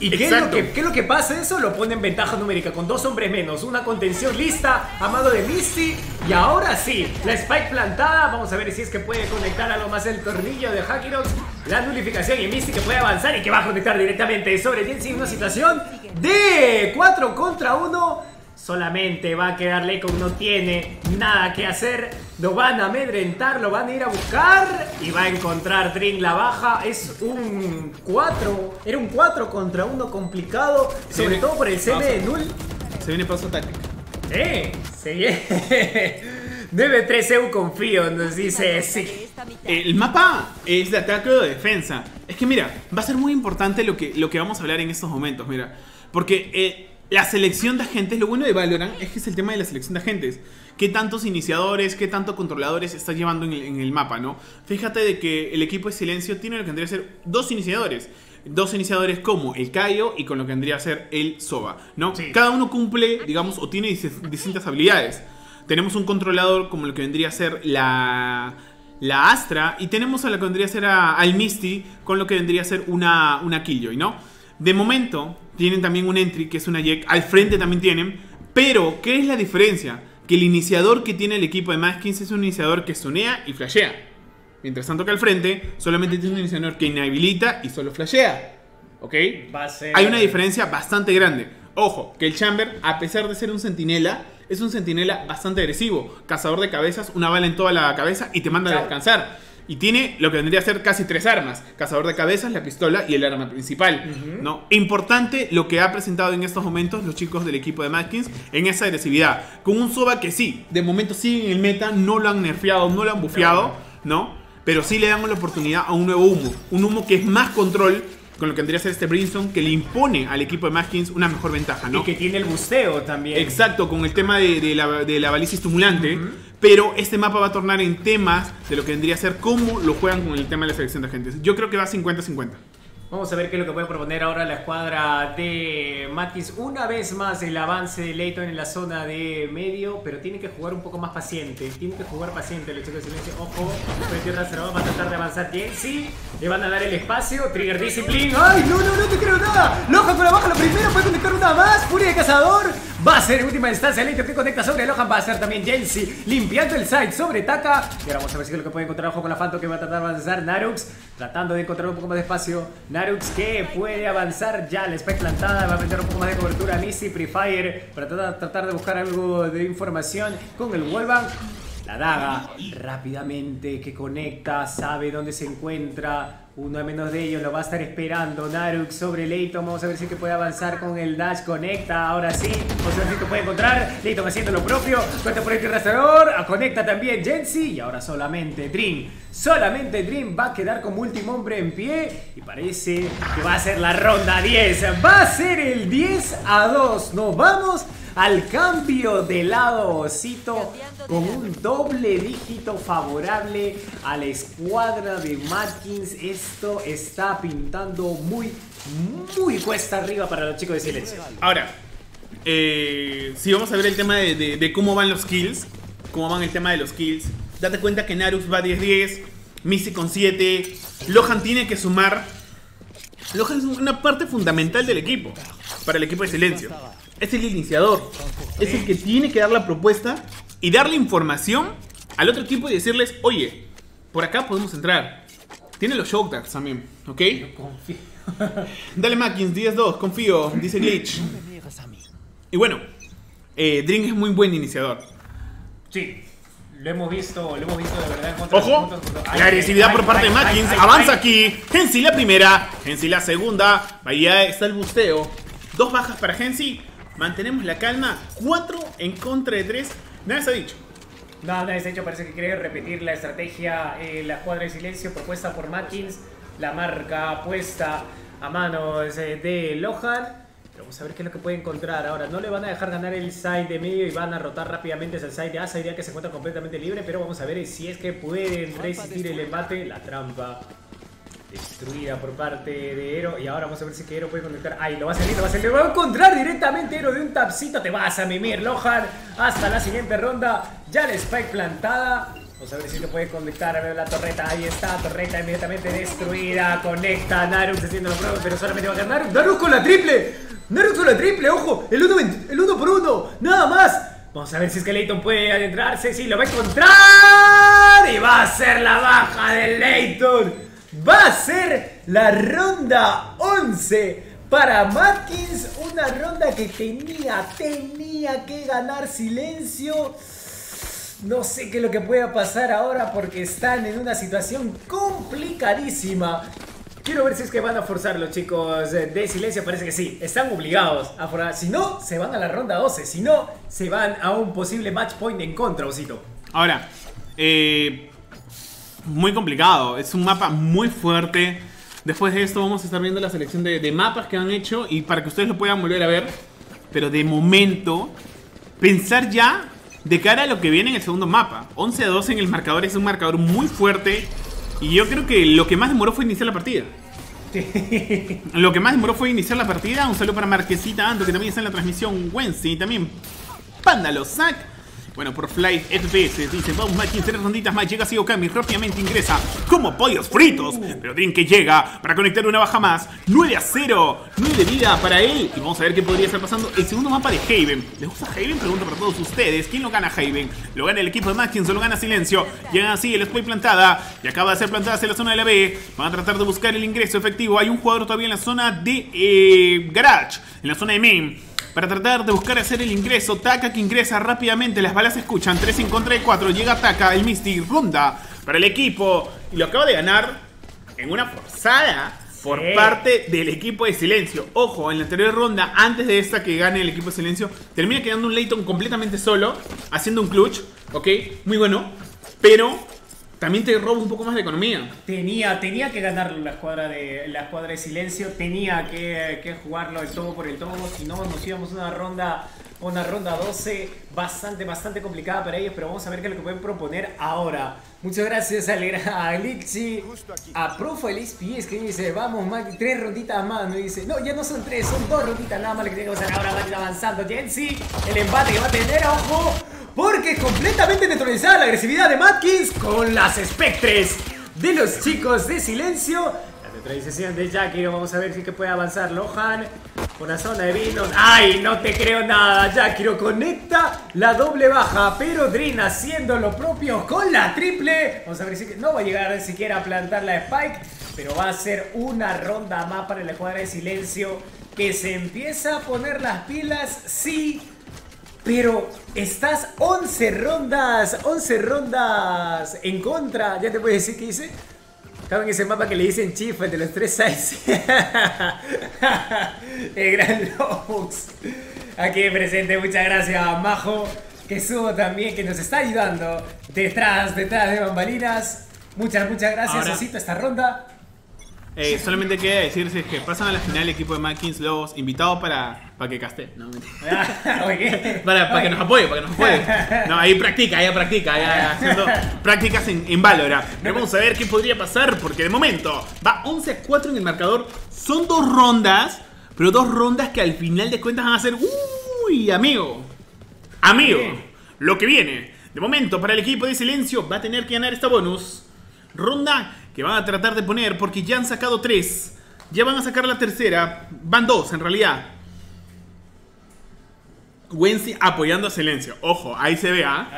¿Y qué es, lo que, qué es lo que pasa? Eso lo pone en ventaja numérica con dos hombres menos, una contención lista a mano de Misty y ahora sí, la Spike plantada, vamos a ver si es que puede conectar algo más el tornillo de Hackirox, la nulificación y Misty que puede avanzar y que va a conectar directamente sobre Jensi en una situación de 4 contra 1 Solamente va a quedar Leikon, no tiene nada que hacer. Lo van a amedrentar, lo van a ir a buscar. Y va a encontrar Drink la baja. Es un 4. Era un 4 contra uno complicado. Sobre viene- todo por el CM de. Null. Se viene pausa táctica. ¡Eh! Se viene. 9-3 EU confío, nos dice sí. El mapa es de ataque o de defensa. Es que mira, va a ser muy importante lo que, lo que vamos a hablar en estos momentos, mira. Porque eh, la selección de agentes, lo bueno de Valorant es que es el tema de la selección de agentes. ¿Qué tantos iniciadores, qué tanto controladores está llevando en el, en el mapa, no? Fíjate de que el equipo de silencio tiene lo que vendría a ser dos iniciadores. Dos iniciadores como el Kaio y con lo que vendría a ser el Soba, ¿no? Sí. Cada uno cumple, digamos, o tiene dis- distintas habilidades. Tenemos un controlador como lo que vendría a ser la, la Astra y tenemos a lo que vendría a ser a- al Misty con lo que vendría a ser una, una Killjoy, ¿no? De momento tienen también un Entry que es una Jack, al frente también tienen, pero ¿qué es la diferencia? Que el iniciador que tiene el equipo de Maskins es un iniciador que sonea y flashea. Mientras tanto que al frente solamente tiene un iniciador que inhabilita y solo flashea. ¿Ok? Va a ser- Hay una diferencia bastante grande. Ojo, que el Chamber, a pesar de ser un sentinela, es un sentinela bastante agresivo. Cazador de cabezas, una bala en toda la cabeza y te manda a descansar. Y tiene lo que vendría a ser casi tres armas. Cazador de cabezas, la pistola y el arma principal. ¿no? Importante lo que ha presentado en estos momentos los chicos del equipo de Matkins en esa agresividad. Con un Soba que sí, de momento sigue en el meta, no lo han nerfeado, no lo han bufeado, ¿no? Pero sí le damos la oportunidad a un nuevo humo. Un humo que es más control con lo que vendría a ser este Brimstone, que le impone al equipo de Maskins una mejor ventaja, ¿no? Y que tiene el busteo también. Exacto, con el tema de, de la, de la baliza estimulante. Pero este mapa va a tornar en temas de lo que vendría a ser cómo lo juegan con el tema de la selección de agentes. Yo creo que va 50-50. Vamos a ver qué es lo que puede proponer ahora la escuadra de Matkins. Una vez más el avance de Leighton en la zona de medio, pero tiene que jugar un poco más paciente. Tiene que jugar paciente los chicos de silencio. Ojo, de tierra se va a tratar de avanzar Jensi. Le van a dar el espacio. Trigger Discipline. ¡Ay, no, no, no te creo nada! Loja con la baja lo primero, puede conectar una más. Furia de cazador. Va a ser en última instancia Leighton que conecta sobre Lohan. Va a ser también Jensi limpiando el side sobre Taka. Y ahora vamos a ver si es lo que puede encontrar. Ojo con la Phantom que va a tratar de avanzar. Narux tratando de encontrar un poco más de espacio. Narux que puede avanzar ya. La spec plantada. Va a meter un poco más de cobertura Missy Free Fire para tratar, tratar de buscar algo de información con el Wallbang. La daga rápidamente que conecta, sabe dónde se encuentra. Uno menos de ellos lo va a estar esperando. Naruk sobre Leighton. Vamos a ver si que puede avanzar con el dash. Conecta. Ahora sí. Vamos a ver si que puede encontrar. Leighton haciendo lo propio. Corta por el rastreador. Conecta también Jensi. Y ahora solamente Dream. Solamente Dream va a quedar como último hombre en pie. Y parece que va a ser la ronda 10. Va a ser el 10 a 2. Nos vamos al cambio de lado Osito con un doble dígito favorable a la escuadra de Matkins. Esto está pintando muy, muy cuesta arriba para los chicos de silencio. Ahora, eh, si vamos a ver el tema de, de- de cómo van los kills, cómo van el tema de los kills, date cuenta que Narus va 10-10, Missy con 7, Lohan tiene que sumar. Lohan es una parte fundamental del equipo, para el equipo de silencio. Es el iniciador, es el que tiene que dar la propuesta y darle información al otro equipo y decirles, oye, por acá podemos entrar. Tiene los shock darts también, ¿ok? Confío. <laughs> Dale Mackins, 10-2, confío, dice Glitch. Y bueno, eh, Drink es muy buen iniciador. Sí. Lo hemos visto, lo hemos visto de verdad en contra Ojo, contra- contra- la Ay, agresividad ay, por parte ay, de Mackins. ay, Avanza ay. aquí. Gensi la primera, Gensi la segunda. Bahía está el busteo. Dos bajas para Gensi. Mantenemos la calma. Cuatro en contra de tres. Nada se ha dicho. Nada, de hecho parece que quiere repetir la estrategia, eh, la cuadra de silencio propuesta por Matkins, la marca puesta a manos eh, de Lohan. Pero vamos a ver qué es lo que puede encontrar. Ahora, no le van a dejar ganar el side de medio y van a rotar rápidamente hacia el side de Asa. Diría que se encuentra completamente libre, pero vamos a ver si es que pueden resistir el embate. La trampa destruida por parte de Ero. Y ahora vamos a ver si que Ero puede conectar. Ay, lo va a salir, lo va a salir. Lo va a encontrar directamente Ero de un tapcito. Te vas a mimir, Lohan. Hasta la siguiente ronda. Ya la spike plantada. Vamos a ver si lo puede conectar. A ver la torreta. Ahí está. Torreta inmediatamente destruida. Conecta. Naruk haciendo lo propio, pero solamente va a ganar Naruk. Con la triple. Naruk con la triple. Ojo. El 1 el uno por uno. Nada más. Vamos a ver si Leighton puede adentrarse. Sí, lo va a encontrar. Y va a ser la baja de Leighton. Va a ser la ronda 11 para Matkins. Una ronda que tenía, tenía que ganar silencio. No sé qué es lo que pueda pasar ahora porque están en una situación complicadísima. Quiero ver si es que van a forzar los chicos de silencio. Parece que sí, están obligados a forzar. Si no, se van a la ronda 12. Si no, se van a un posible match point en contra, Osito. Ahora, eh, muy complicado. Es un mapa muy fuerte. Después de esto vamos a estar viendo la selección de, de, mapas que han hecho y para que ustedes lo puedan volver a ver. Pero de momento, pensar ya de cara a lo que viene en el segundo mapa. 11 a 12 en el marcador es un marcador muy fuerte. Y yo creo que lo que más demoró fue iniciar la partida. <laughs> lo que más demoró fue iniciar la partida. Un saludo para Marquesita Ando, que también está en la transmisión. Wensi, también Pándalo, Zack. Bueno, por Flight FPS dice, vamos Mike, tres ronditas más, llega Sigo Kami, rápidamente ingresa como pollos fritos. Pero Dream que llega para conectar una baja más. 9 a 0, 9 de vida para él. Y vamos a ver qué podría estar pasando. El segundo mapa de Haven. ¿Les gusta Haven? Pregunto para todos ustedes. ¿Quién lo gana Haven? Lo gana el equipo de Matkins, lo gana Silencio. Llegan así, el spray plantada. Y acaba de ser plantada hacia la zona de la B. Van a tratar de buscar el ingreso efectivo. Hay un jugador todavía en la zona de eh, Garage, en la zona de Main para tratar de buscar hacer el ingreso. Taka que ingresa rápidamente, las balas se escuchan, 3 en contra de 4, llega Taka, el Misty, ronda para el equipo y lo acaba de ganar en una forzada por parte del equipo de Silencio. Ojo, en la anterior ronda, antes de esta que gane el equipo de Silencio, termina quedando un Layton completamente solo, haciendo un clutch, ¿ok? Muy bueno, pero también te roba un poco más de economía. Tenía, tenía que ganar la escuadra de la escuadra de silencio, tenía que, jugarlo el todo por el todo, si no nos íbamos a una ronda, una ronda 12 bastante, bastante complicada para ellos, pero vamos a ver qué es lo que pueden proponer ahora. Muchas gracias a, a Lixi, a Profile SPS que dice, vamos, tres ronditas más, me dice, no, ya no son tres, son dos ronditas nada más que tenemos ahora, ir avanzando Jensi, el embate que va a tener, ojo, porque completamente neutralizada la agresividad de Matkins con las espectres de los chicos de silencio. La neutralización de Jackie, vamos a ver si que puede avanzar Lohan con la zona de Vinos. ¡Ay, no te creo nada! Jakiro conecta la doble baja, pero Drin haciendo lo propio con la triple. Vamos a ver si no va a llegar siquiera a plantar la Spike, pero va a ser una ronda más para el jugador de silencio que se empieza a poner las pilas, sí pero estás 11 rondas, 11 rondas en contra. Ya te puedo decir qué hice. Estaba en ese mapa que le dicen Chief, el de los tres size. <laughs> el gran Lobux. Aquí presente, muchas gracias, Majo. Que subo también, que nos está ayudando detrás, detrás de bambalinas. Muchas, muchas gracias, Ahora... esta ronda. Eh, solamente queda decirse que pasan a la final el equipo de Mackins Lobos, invitado para, para que caste. No, <laughs> para, para que nos apoye, para que nos apoye. No, ahí practica, ahí practica, ahí haciendo prácticas en, en Valorant. Vamos a ver qué podría pasar, porque de momento va 11 a 4 en el marcador. Son dos rondas, pero dos rondas que al final de cuentas van a ser. ¡Uy, amigo! Amigo, lo que viene. De momento, para el equipo de silencio, va a tener que ganar esta bonus. Ronda que van a tratar de poner porque ya han sacado tres. Ya van a sacar la tercera. Van dos en realidad. Wensi apoyando a Silencio. Ojo, ahí se vea.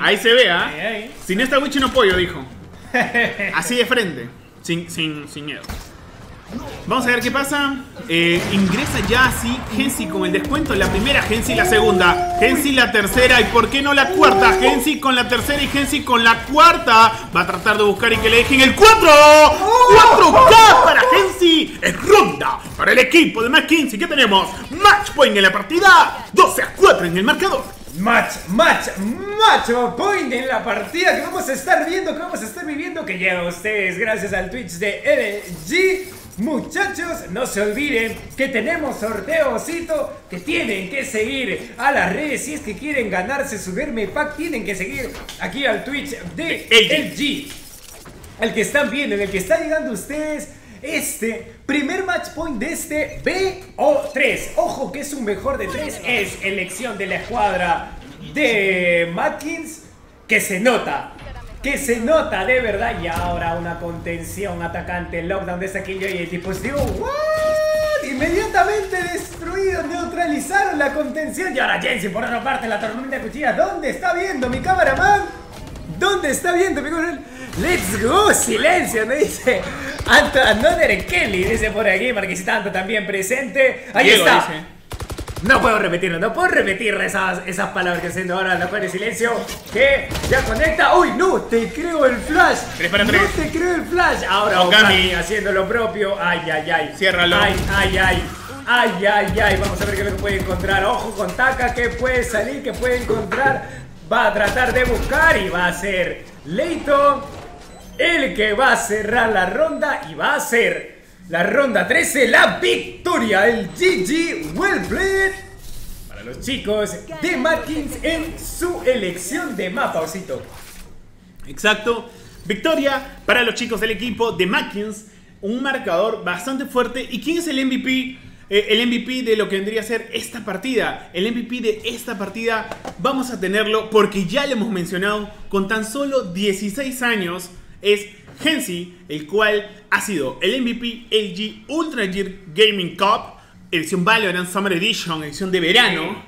Ahí, se vea. Sin esta Witch no apoyo, dijo. <laughs> Así de frente. Sin, sin, sin miedo. Vamos a ver qué pasa. Eh, ingresa ya así Gensi con el descuento. La primera, Gensi la segunda. Gensi la tercera y por qué no la cuarta. Gensi con la tercera y Gensi con la cuarta. Va a tratar de buscar y que le dejen el 4. 4K para Gensi. Es ronda para el equipo de McKinsey. ¿Qué tenemos? Match point en la partida. 12 a 4 en el marcador. Match, match, match point en la partida que vamos a estar viendo, que vamos a estar viviendo, que llega ustedes gracias al Twitch de LG. Muchachos, no se olviden que tenemos sorteocito que tienen que seguir a las redes si es que quieren ganarse su Verme Pack. Tienen que seguir aquí al Twitch de LG. El que están viendo, en el que está llegando ustedes este primer match point de este BO3. Ojo que es un mejor de 3. Es elección de la escuadra de Matkins que se nota que se nota de verdad. Y ahora una contención atacante, lockdown de Saquillo y el dispositivo. ¿What? Inmediatamente destruido, neutralizaron la contención. Y ahora Jensi por otra parte, la tormenta de cuchillas. ¿Dónde está viendo mi cameraman? ¿Dónde está viendo mi Let's go, silencio, me dice. Another Kelly, dice por aquí, Marquisitando también presente. Ahí Diego está. dice. No puedo repetirlo, no puedo repetir esas, esas palabras que haciendo ahora la de silencio. Que ya conecta. ¡Uy, no! Te creo el flash. Tres para no tres. te creo el flash. Ahora Okami. Haciendo lo propio. Ay, ay, ay. Ciérralo. Ay, ay, ay. Ay, ay, ay. Vamos a ver qué es lo que puede encontrar. Ojo con Taka, que puede salir, que puede encontrar. Va a tratar de buscar y va a ser Leighton el que va a cerrar la ronda y va a ser la ronda 13, la victoria, el GG Well Played para los chicos de Matkins en su elección de mapa, Osito. Exacto. Victoria para los chicos del equipo de Mackins. Un marcador bastante fuerte. ¿Y quién es el MVP? Eh, el MVP de lo que vendría a ser esta partida. El MVP de esta partida vamos a tenerlo porque ya lo hemos mencionado. Con tan solo 16 años es Hensi, el cual ha sido el MVP LG Ultra Gear Gaming Cup, edición Valorant Summer Edition, edición de verano.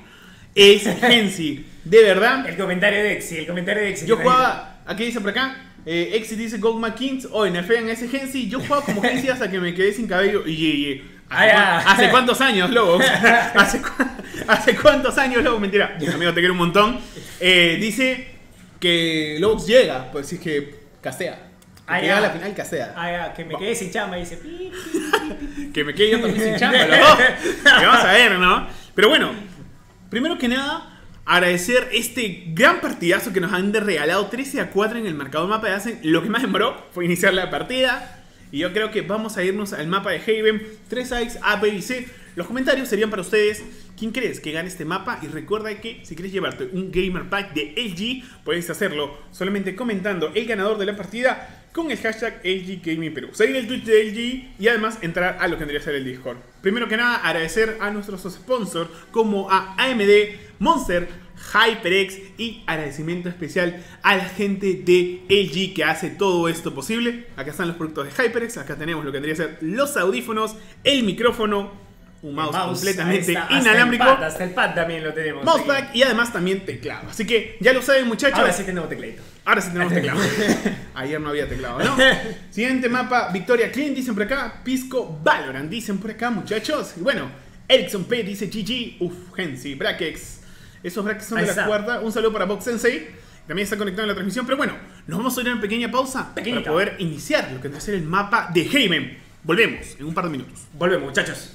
Es <laughs> Hensi. De verdad. El comentario de Exi, el comentario de Exi. Yo jugaba, aquí dice por acá, eh, Exit dice Gold McKings, hoy en en ese Gensi, yo jugaba como Gensi hasta que me quedé sin cabello y, y- ¿hace, Ah, ¿hace cuántos años, Lobo? <laughs> ¿Hace, cu- hace cuántos años, Lobo? Mentira, amigo, te quiero un montón. Eh, dice que Lobos llega, pues si es que casea. Que Ah, llega ya. a la final casea. Ah, ya, que me quedé sin chamba y dice. pi, pi. <laughs> Que me quede yo también sin chamba, <laughs> los dos. Que vamos a ver, ¿no? Pero bueno, primero que nada, agradecer este gran partidazo que nos han de regalado 13 a 4 en el marcador mapa de Asen. Lo que más demoró fue iniciar la partida. Y yo creo que vamos a irnos al mapa de Haven. 3 Ikes, A, B y C. Los comentarios serían para ustedes. ¿Quién crees que gane este mapa? Y recuerda que si quieres llevarte un Gamer Pack de LG, puedes hacerlo solamente comentando el ganador de la partida con el hashtag LG Gaming Perú. Seguir el Twitch de LG y además entrar a lo que tendría que ser el Discord. Primero que nada, agradecer a nuestros sponsors como a AMD, Monster, HyperX y agradecimiento especial a la gente de LG que hace todo esto posible. Acá están los productos de HyperX, acá tenemos lo que tendría que ser los audífonos, el micrófono, un mouse, Mouse, completamente hasta el inalámbrico, pad, Hasta el pad también lo tenemos. mousepad y además también teclado. Así que ya lo saben muchachos. Ahora sí tenemos tecladito. Ahora sí tenemos <laughs> teclado. <laughs> Ayer no había teclado, ¿no? <laughs> Siguiente mapa, Victoria Clint, dicen por acá. Pisco Valorant, dicen por acá, muchachos. Y bueno, Ericsson P dice GG. Uf, Gensi, Brakex. Esos brackets son Ahí de la está. cuarta. Un saludo para Box Sensei. También está conectado en la transmisión. Pero bueno, nos vamos a ir a una pequeña pausa Pequeñita. para poder iniciar lo que va a ser el mapa de Haven. Volvemos en un par de minutos. Volvemos, muchachos.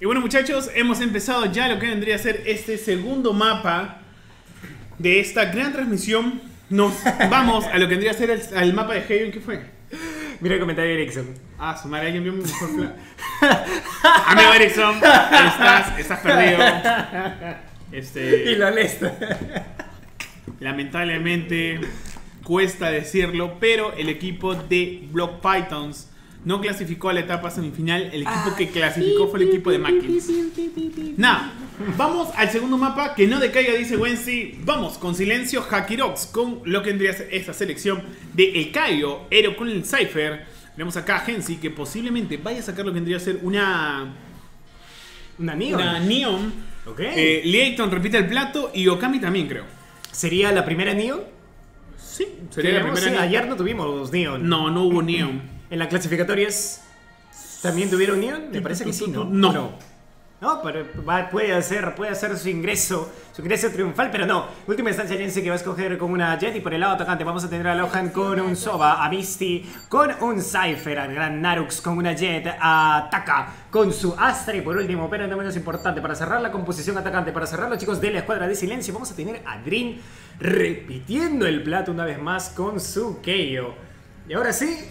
Y bueno muchachos, hemos empezado ya lo que vendría a ser este segundo mapa de esta gran transmisión. Nos <laughs> vamos a lo que vendría a ser el, al mapa de Haven, ¿qué fue? Mira el comentario de Erickson. Ah, su madre, alguien vio mi mejor plan. <laughs> Amigo Erickson, estás, estás perdido. Este, Y lo lees. lamentablemente cuesta decirlo, pero el equipo de Block Pythons no clasificó a la etapa semifinal. El equipo que clasificó fue el equipo de Mackins. Nada, vamos al segundo mapa. Que no decaiga, dice Wensi. Vamos con silencio, Hakirox, con lo que vendría a ser esta selección de El Caio, Ero con el Cypher. Tenemos acá a Gensi, que posiblemente vaya a sacar lo que vendría a ser una, Una Neon. una Neon. Ok. Eh, Leighton repite el plato y Okami también, creo. ¿Sería la primera Neon? Sí, sería la primera. sí, Neon. ayer no tuvimos Neon. No, no hubo Neon. En las clasificatorias también tuvieron Neon. Me parece que sí, ¿no? No. No, pero va- puede hacer, puede hacer su ingreso, su ingreso triunfal, pero no. Última instancia, Jensen que va a escoger con una Jet y por el lado atacante vamos a tener a Lohan con un Soba, a Misty con un Cypher, al gran Narux con una Jet, a Taka con su Astra y por último, pero no menos importante, para cerrar la composición atacante, para cerrar los chicos de la escuadra de silencio, vamos a tener a Dream repitiendo el plato una vez más con su Keio. Y ahora sí,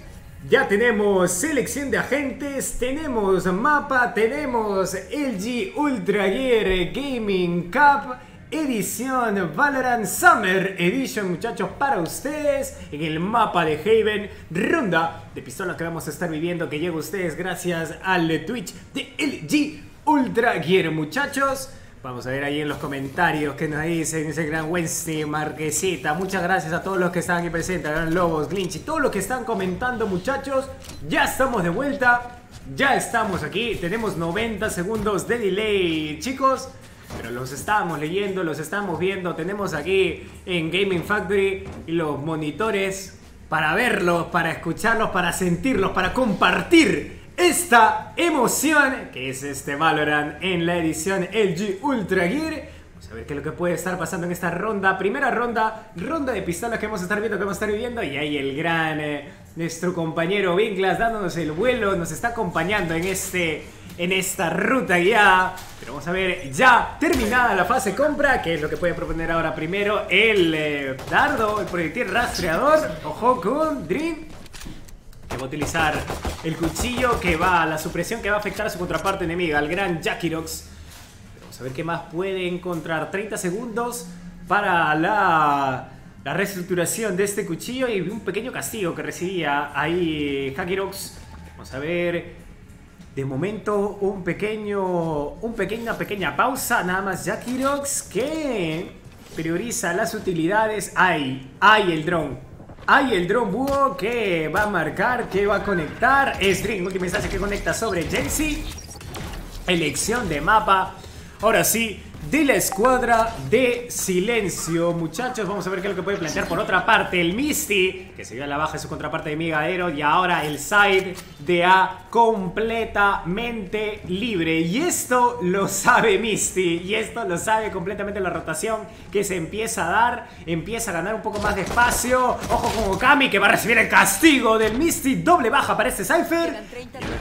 ya tenemos selección de agentes, tenemos mapa, tenemos LG Ultra Gear Gaming Cup. Edición Valorant Summer Edition, muchachos, para ustedes en el mapa de Haven. Ronda de pistolas que vamos a estar viviendo, que llega a ustedes gracias al Twitch de LG Ultra Gear, muchachos. Vamos a ver ahí en los comentarios que nos dicen ese gran Wednesday, Marquesita. Muchas gracias a todos los que están aquí presentes, Gran Lobos, Glinch y todos los que están comentando, muchachos. Ya estamos de vuelta, ya estamos aquí. Tenemos 90 segundos de delay, chicos. Pero los estamos leyendo, los estamos viendo. Tenemos aquí en Gaming Factory los monitores para verlos, para escucharlos, para sentirlos, para compartir esta emoción que es este Valorant en la edición LG Ultra Gear. Vamos a ver qué es lo que puede estar pasando en esta ronda. Primera ronda, ronda de pistolas que vamos a estar viendo, que vamos a estar viviendo. Y ahí el gran, eh, nuestro compañero Vinclas dándonos el vuelo, nos está acompañando en este... En esta ruta guiada. Pero vamos a ver, ya terminada la fase compra, que es lo que puede proponer ahora primero el eh, dardo, el proyectil rastreador. Ojo con Dream que va a utilizar el cuchillo que va, la supresión que va a afectar a su contraparte enemiga, al gran Jakirox. Pero Vamos a ver qué más puede encontrar. 30 segundos para la, reestructuración de este cuchillo y un pequeño castigo que recibía ahí Jakirox. Vamos a ver. De momento, un pequeño. Un pequeño, una pequeña pausa. Nada más Jakirox que prioriza las utilidades. Hay, hay el dron. Hay el drone búho que va a marcar, que va a conectar. Última instancia que conecta sobre Jensi. Elección de mapa. Ahora sí, de la escuadra de silencio. Muchachos, vamos a ver qué es lo que puede plantear por otra parte. El Misty, que se dio a la baja de su contraparte de Migadero. Y ahora el side de A completamente libre. Y esto lo sabe Misty. Y esto lo sabe completamente la rotación que se empieza a dar. Empieza a ganar un poco más de espacio. Ojo con Okami que va a recibir el castigo del Misty. Doble baja para este Cypher.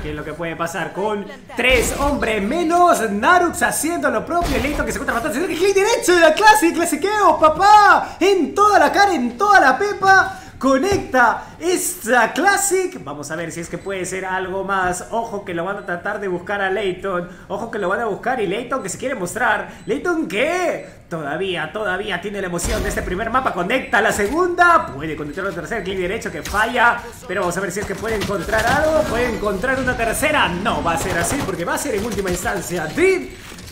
¿Qué es lo que puede pasar con tres hombres menos? Narux haciendo lo propio. Leito que se encuentra. El clic derecho de la clase. Clasiqueo, papá. En toda la cara, en toda la pepa. Conecta esta Classic. Vamos a ver si es que puede ser algo más. Ojo que lo van a tratar de buscar a Leighton. Ojo que lo van a buscar y Leighton que se quiere mostrar. ¿Leighton qué? Todavía, todavía tiene la emoción de este primer mapa. Conecta la segunda. Puede conectar la tercera. Clic derecho que falla. Pero vamos a ver si es que puede encontrar algo. Puede encontrar una tercera. No va a ser así porque va a ser en última instancia Dream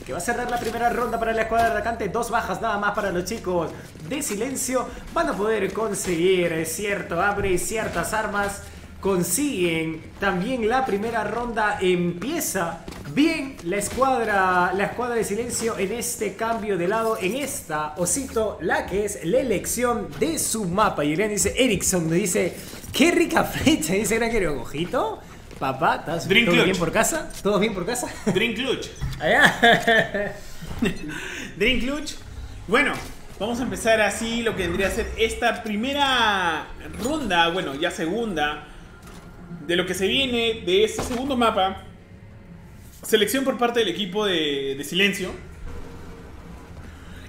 que va a cerrar la primera ronda para la escuadra atacante. Dos bajas nada más para los chicos de silencio. Van a poder conseguir cierto abre y ciertas armas. Consiguen también la primera ronda. Empieza bien la escuadra, la escuadra de silencio en este cambio de lado. En esta, osito, la que es la elección de su mapa. Y Irene dice, Erickson me dice, qué rica flecha. Dice Gran ojito. Papá, ¿estás Drink todo clutch. bien por casa? ¿Todo bien por casa? Drink Clutch. <laughs> Allá. <laughs> Drink Clutch. Bueno, vamos a empezar así lo que vendría a ser esta primera ronda, bueno, ya segunda, de lo que se viene de este segundo mapa. selección por parte del equipo de, de Silencio.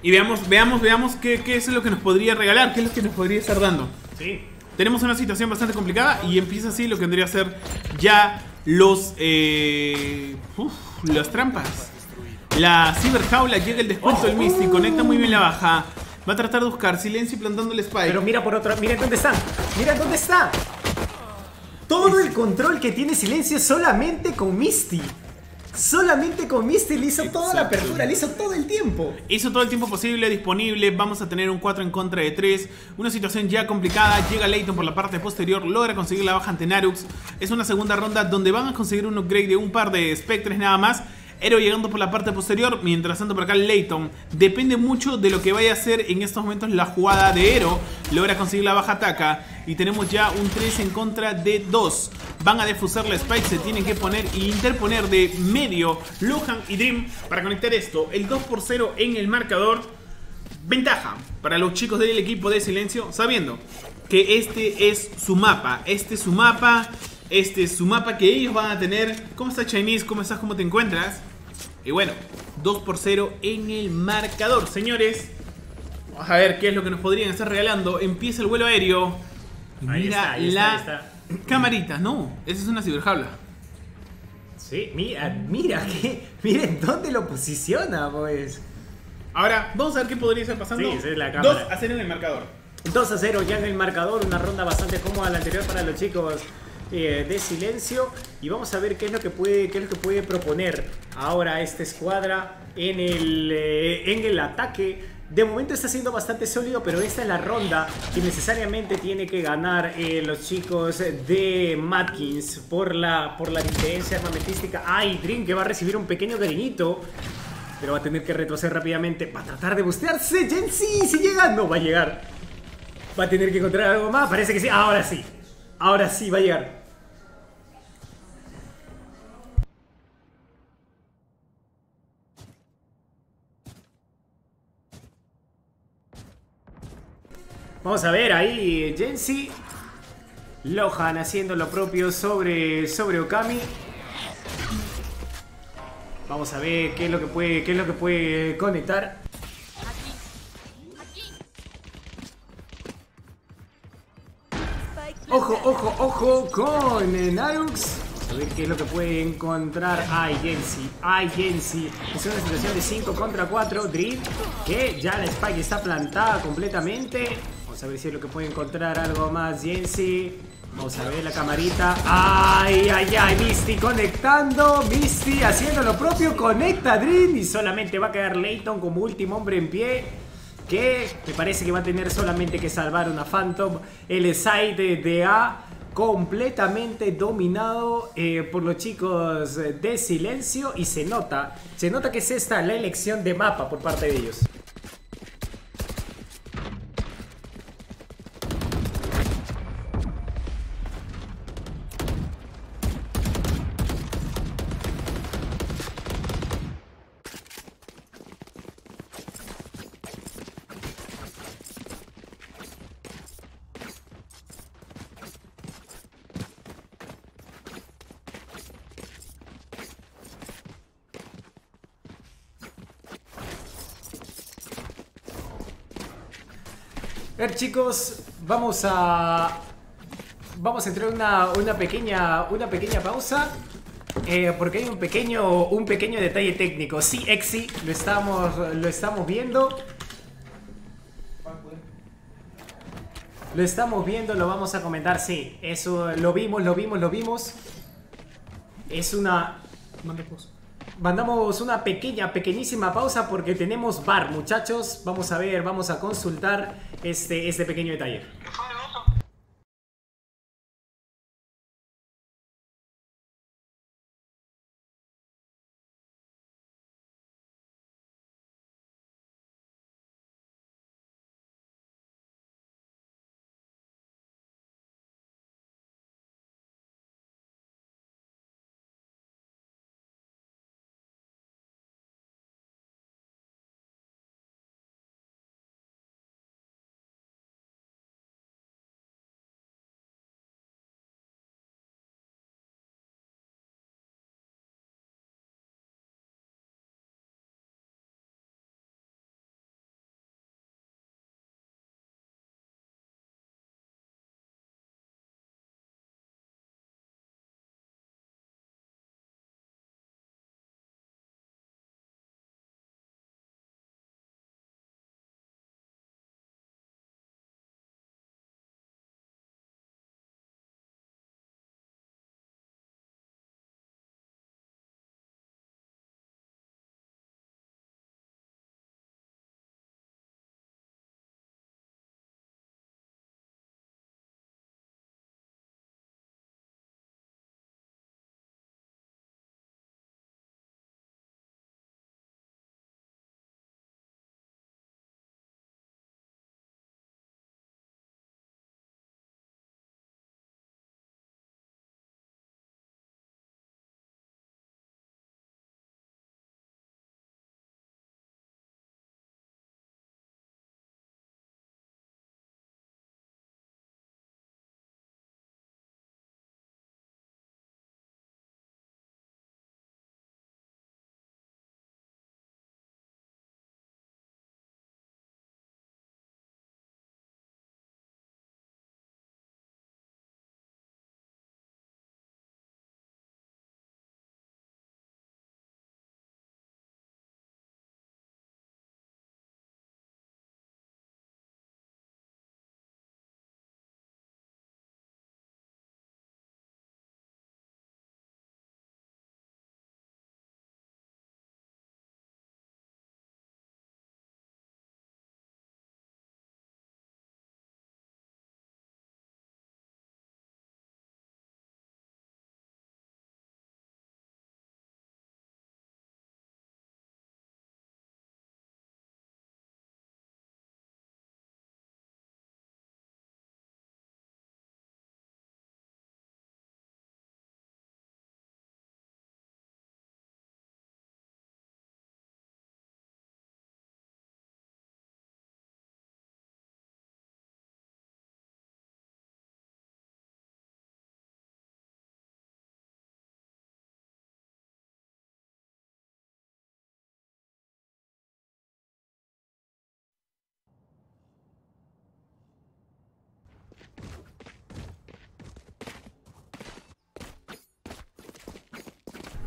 Y veamos, veamos, veamos qué, qué es lo que nos podría regalar, qué es lo que nos podría estar dando. Sí. Tenemos una situación bastante complicada y empieza así lo que vendría a ser ya los... Eh, uf, las trampas. La ciberjaula llega el descuento del Misty, conecta muy bien la baja. Va a tratar de buscar silencio y plantando el spike. Pero mira por otra, miren dónde está. Miren dónde está. Todo el control que tiene silencio solamente con Misty. Solamente con Misty le hizo toda la apertura, le hizo todo el tiempo. Hizo todo el tiempo posible, disponible. Vamos a tener un 4 en contra de 3. Una situación ya complicada. Llega Leighton por la parte posterior. Logra conseguir la baja ante Narux. Es una segunda ronda donde van a conseguir un upgrade de un par de Spectres nada más. Ero llegando por la parte posterior. Mientras tanto por acá Leighton. Depende mucho de lo que vaya a hacer en estos momentos la jugada de Ero. Logra conseguir la baja ataca. Y tenemos ya un 3 en contra de 2. Van a defusar la Spike. Se tienen que poner e interponer de medio Lohan y Dream para conectar esto. El 2 por 0 en el marcador. Ventaja para los chicos del equipo de silencio, sabiendo que este es su mapa. Este es su mapa. Este es su mapa que ellos van a tener. ¿Cómo está Chinese? ¿Cómo estás? ¿Cómo te encuentras? Y bueno, 2 por 0 en el marcador, señores. Vamos a ver qué es lo que nos podrían estar regalando. Empieza el vuelo aéreo. Y Ahí mira está, ahí está, la ahí está. camarita. No, esa es una ciberjaula. Sí, mira, mira que, miren dónde lo posiciona, pues. Ahora, vamos a ver qué podría estar pasando. Sí, esa es la cámara. 2 a 0 en el marcador. 2 a 0 ya en el marcador, una ronda bastante cómoda la anterior para los chicos eh, de silencio y vamos a ver qué es lo que puede qué es lo que puede proponer ahora esta escuadra en el eh, en el ataque. De momento está siendo bastante sólido, pero esta es la ronda que necesariamente tiene que ganar eh, los chicos de Matkins por la, por la diferencia armamentística. Ay, Dream que va a recibir un pequeño cariñito. Pero va a tener que retroceder rápidamente. Va a tratar de bustearse. Jensi, si llega. No va a llegar. Va a tener que encontrar algo más. Parece que sí. Ahora sí. Ahora sí va a llegar. Vamos a ver ahí Jensi. Lohan haciendo lo propio sobre, sobre Okami. Vamos a ver qué es lo que puede, qué es lo que puede conectar. Ojo, ojo, ojo con eh, Narux. A ver qué es lo que puede encontrar. Ay, Jensi. Ay, Jensi. Es una situación de 5 contra 4. Drift. Que ya la Spike está plantada completamente. Vamos a ver si es lo que puede encontrar algo más Jensi. Vamos a ver la camarita. Ay, ay, ay. Misty conectando. Misty haciendo lo propio. Conecta Dream. Y solamente va a quedar Layton como último hombre en pie que me parece que va a tener solamente que salvar una Phantom. El side de A completamente dominado eh, por los chicos de silencio y se nota, se nota que es esta la elección de mapa por parte de ellos. Chicos, vamos a vamos a entrar en una, una pequeña una pequeña pausa eh, porque hay un pequeño un pequeño detalle técnico. Sí, Exi, lo estamos lo estamos viendo. Lo estamos viendo, lo vamos a comentar. Sí, eso lo vimos, lo vimos, lo vimos. Es una Mandamos una pequeña, pequeñísima pausa porque tenemos bar, muchachos. Vamos a ver, vamos a consultar este, este pequeño detalle.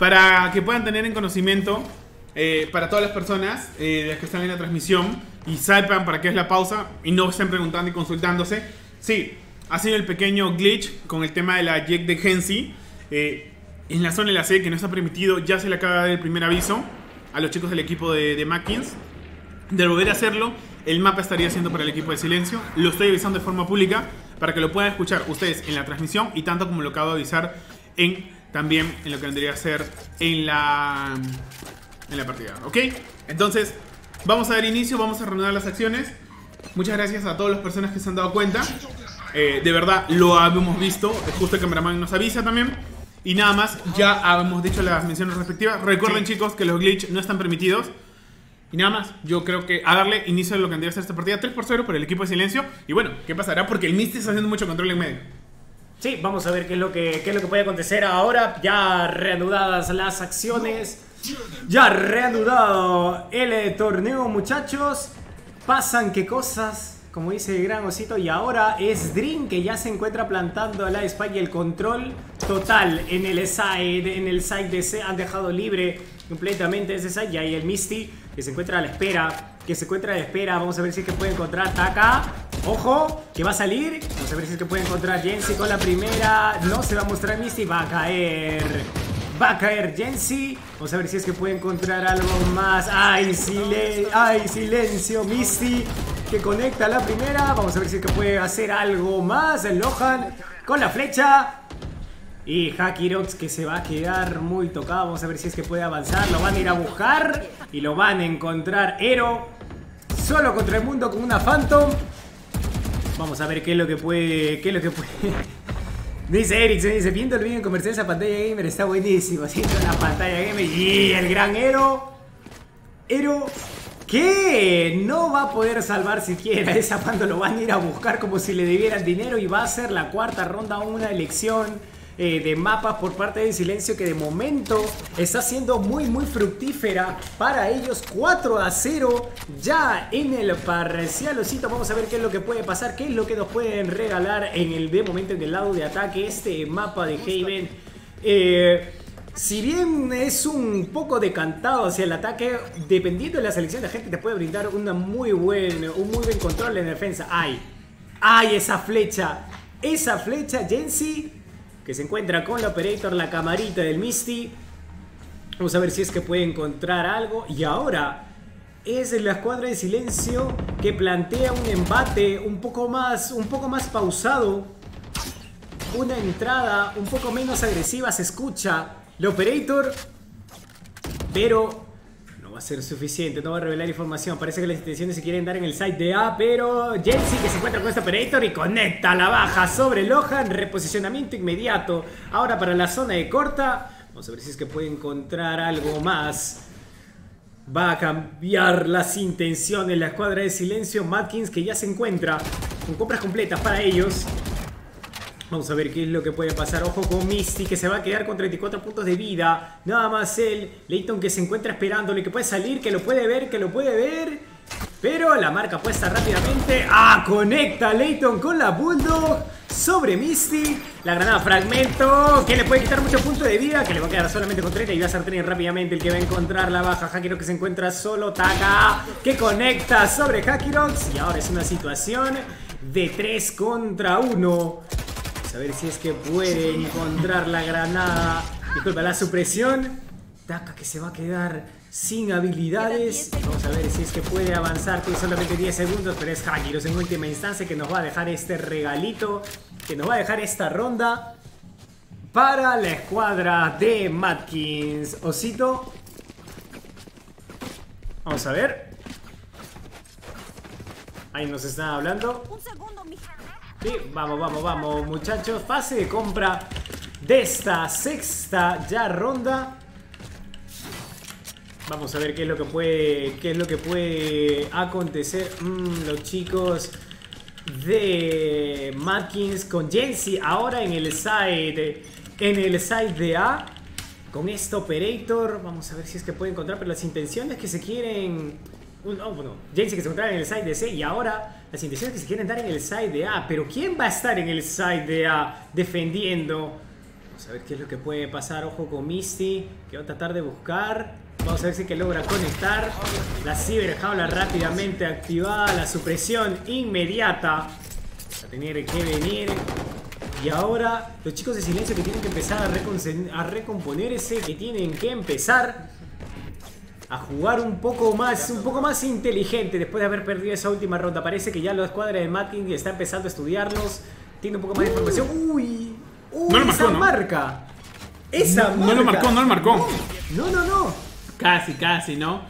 Para que puedan tener en conocimiento eh, para todas las personas eh, las que están en la transmisión y sepan para qué es la pausa y no estén preguntando y consultándose. Sí, ha sido el pequeño glitch con el tema de la Jack de Gensi. Eh, en la zona de la C que no está permitido, ya se le acaba de dar el primer aviso a los chicos del equipo de, de Mackins. De volver a hacerlo, el mapa estaría siendo para el equipo de silencio. Lo estoy avisando de forma pública para que lo puedan escuchar ustedes en la transmisión y tanto como lo acabo de avisar en también en lo que vendría a ser en la en la partida, ¿ok? Entonces, vamos a dar inicio, vamos a reanudar las acciones. Muchas gracias a todas las personas que se han dado cuenta. Eh, de verdad, lo habíamos visto. Justo el cameraman nos avisa también. Y nada más, ya hemos dicho las menciones respectivas. Recuerden, chicos, que los glitch no están permitidos. Y nada más, yo creo que a darle inicio a lo que tendría que ser esta partida 3 por 0 por el equipo de silencio. Y bueno, ¿qué pasará? Porque el Misty está haciendo mucho control en medio. Sí, vamos a ver qué es lo que, qué es lo que puede acontecer ahora. Ya reanudadas las acciones. Ya reanudado el torneo, muchachos. Pasan qué cosas, como dice el gran osito. Y ahora es Dream que ya se encuentra plantando la Spike y el control total en el side, en el side DC. Han dejado libre completamente ese side. Y ahí el Misty que se encuentra a la espera. Que se encuentra a la espera. Vamos a ver si es que puede encontrar Taka. Ojo, que va a salir. Vamos a ver si es que puede encontrar Jensi con la primera. No se va a mostrar Misty. Va a caer. Va a caer Jensi. Vamos a ver si es que puede encontrar algo más. ¡Ay, ¡Ay silencio! Misty que conecta la primera. Vamos a ver si es que puede hacer algo más. El Lohan con la flecha. Y Hakirox que se va a quedar muy tocado. Vamos a ver si es que puede avanzar. Lo van a ir a buscar. Y lo van a encontrar Ero. Solo contra el mundo con una Phantom. Vamos a ver qué es lo que puede. ¿Qué es lo que puede? <laughs> Dice Ericsson, dice, viendo el video comercial esa pantalla gamer está buenísimo, siento una pantalla gamer y el gran Ero, Ero, que no va a poder salvar siquiera <laughs> esa cuando lo van a ir a buscar como si le debieran dinero y va a ser la cuarta ronda una elección eh, de mapas por parte de Silencio que de momento está siendo muy muy fructífera para ellos 4 a 0 ya en el parcial osito vamos a ver qué es lo que puede pasar qué es lo que nos pueden regalar en el de momento en el lado de ataque este mapa de Haven eh, si bien es un poco decantado hacia el ataque, dependiendo de la selección de gente te puede brindar una muy buen, un muy buen control en defensa. ¡Ay! ¡Ay, esa flecha! Esa flecha, Jensi, que se encuentra con la Operator, la camarita del Misty. Vamos a ver si es que puede encontrar algo. Y ahora es la escuadra de silencio que plantea un embate un poco más, un poco más pausado. Una entrada un poco menos agresiva se escucha. La Operator, pero a ser suficiente, no va a revelar información. Parece que las intenciones se quieren dar en el site de A, pero Jensi que se encuentra con este Operator y conecta la baja sobre Lohan. Reposicionamiento inmediato. Ahora para la zona de corta. Vamos a ver si es que puede encontrar algo más. Va a cambiar las intenciones la escuadra de silencio. Matkins que ya se encuentra con compras completas para ellos. Vamos a ver qué es lo que puede pasar. Ojo con Misty que se va a quedar con 34 puntos de vida. Nada más él. Leighton que se encuentra esperándole, que puede salir, que lo puede ver, que lo puede ver. Pero la marca puesta rápidamente. ¡Ah! Conecta Leighton con la Bulldog sobre Misty. La granada fragmento que le puede quitar muchos puntos de vida. Que le va a quedar solamente con 30 y va a ser 30 rápidamente el que va a encontrar la baja. Hakiro que se encuentra solo. Taka que conecta sobre Hakirox. Y ahora es una situación de 3 contra 1. A ver si es que puede encontrar la granada. Disculpa, la supresión. Taka que se va a quedar sin habilidades. Vamos a ver si es que puede avanzar. Tiene solamente 10 segundos, pero es Hakiros en última instancia que nos va a dejar este regalito. Que nos va a dejar esta ronda para la escuadra de Matkins. Osito. Vamos a ver. Ahí nos están hablando. Un segundo, mi Vamos, vamos, vamos, muchachos. Fase de compra de esta sexta ya ronda. Vamos a ver qué es lo que puede, qué es lo que puede acontecer. Mm, los chicos de Matkins con Jensi ahora en el side, en el side de A. Con este operator, vamos a ver si es que puede encontrar, pero las intenciones que se quieren Oh, bueno, Jensi que se encontraba en el side de C y ahora las intenciones que se quieren dar en el side de A. Pero ¿quién va a estar en el side de A defendiendo? Vamos a ver qué es lo que puede pasar. Ojo con Misty, que va a tratar de buscar. Vamos a ver si que logra conectar. La ciberjaula rápidamente activada. La supresión inmediata. Va a tener que venir. Y ahora los chicos de silencio que tienen que empezar a recomponerse, que tienen que empezar a jugar un poco más, un poco más inteligente después de haber perdido esa última ronda. Parece que ya la escuadra de Matkin está empezando a estudiarlos, tiene un poco más de información. Uy, uy no esa marca. Esa marca. No lo marcó, no lo marcó. No, no, no. Casi, casi, ¿no?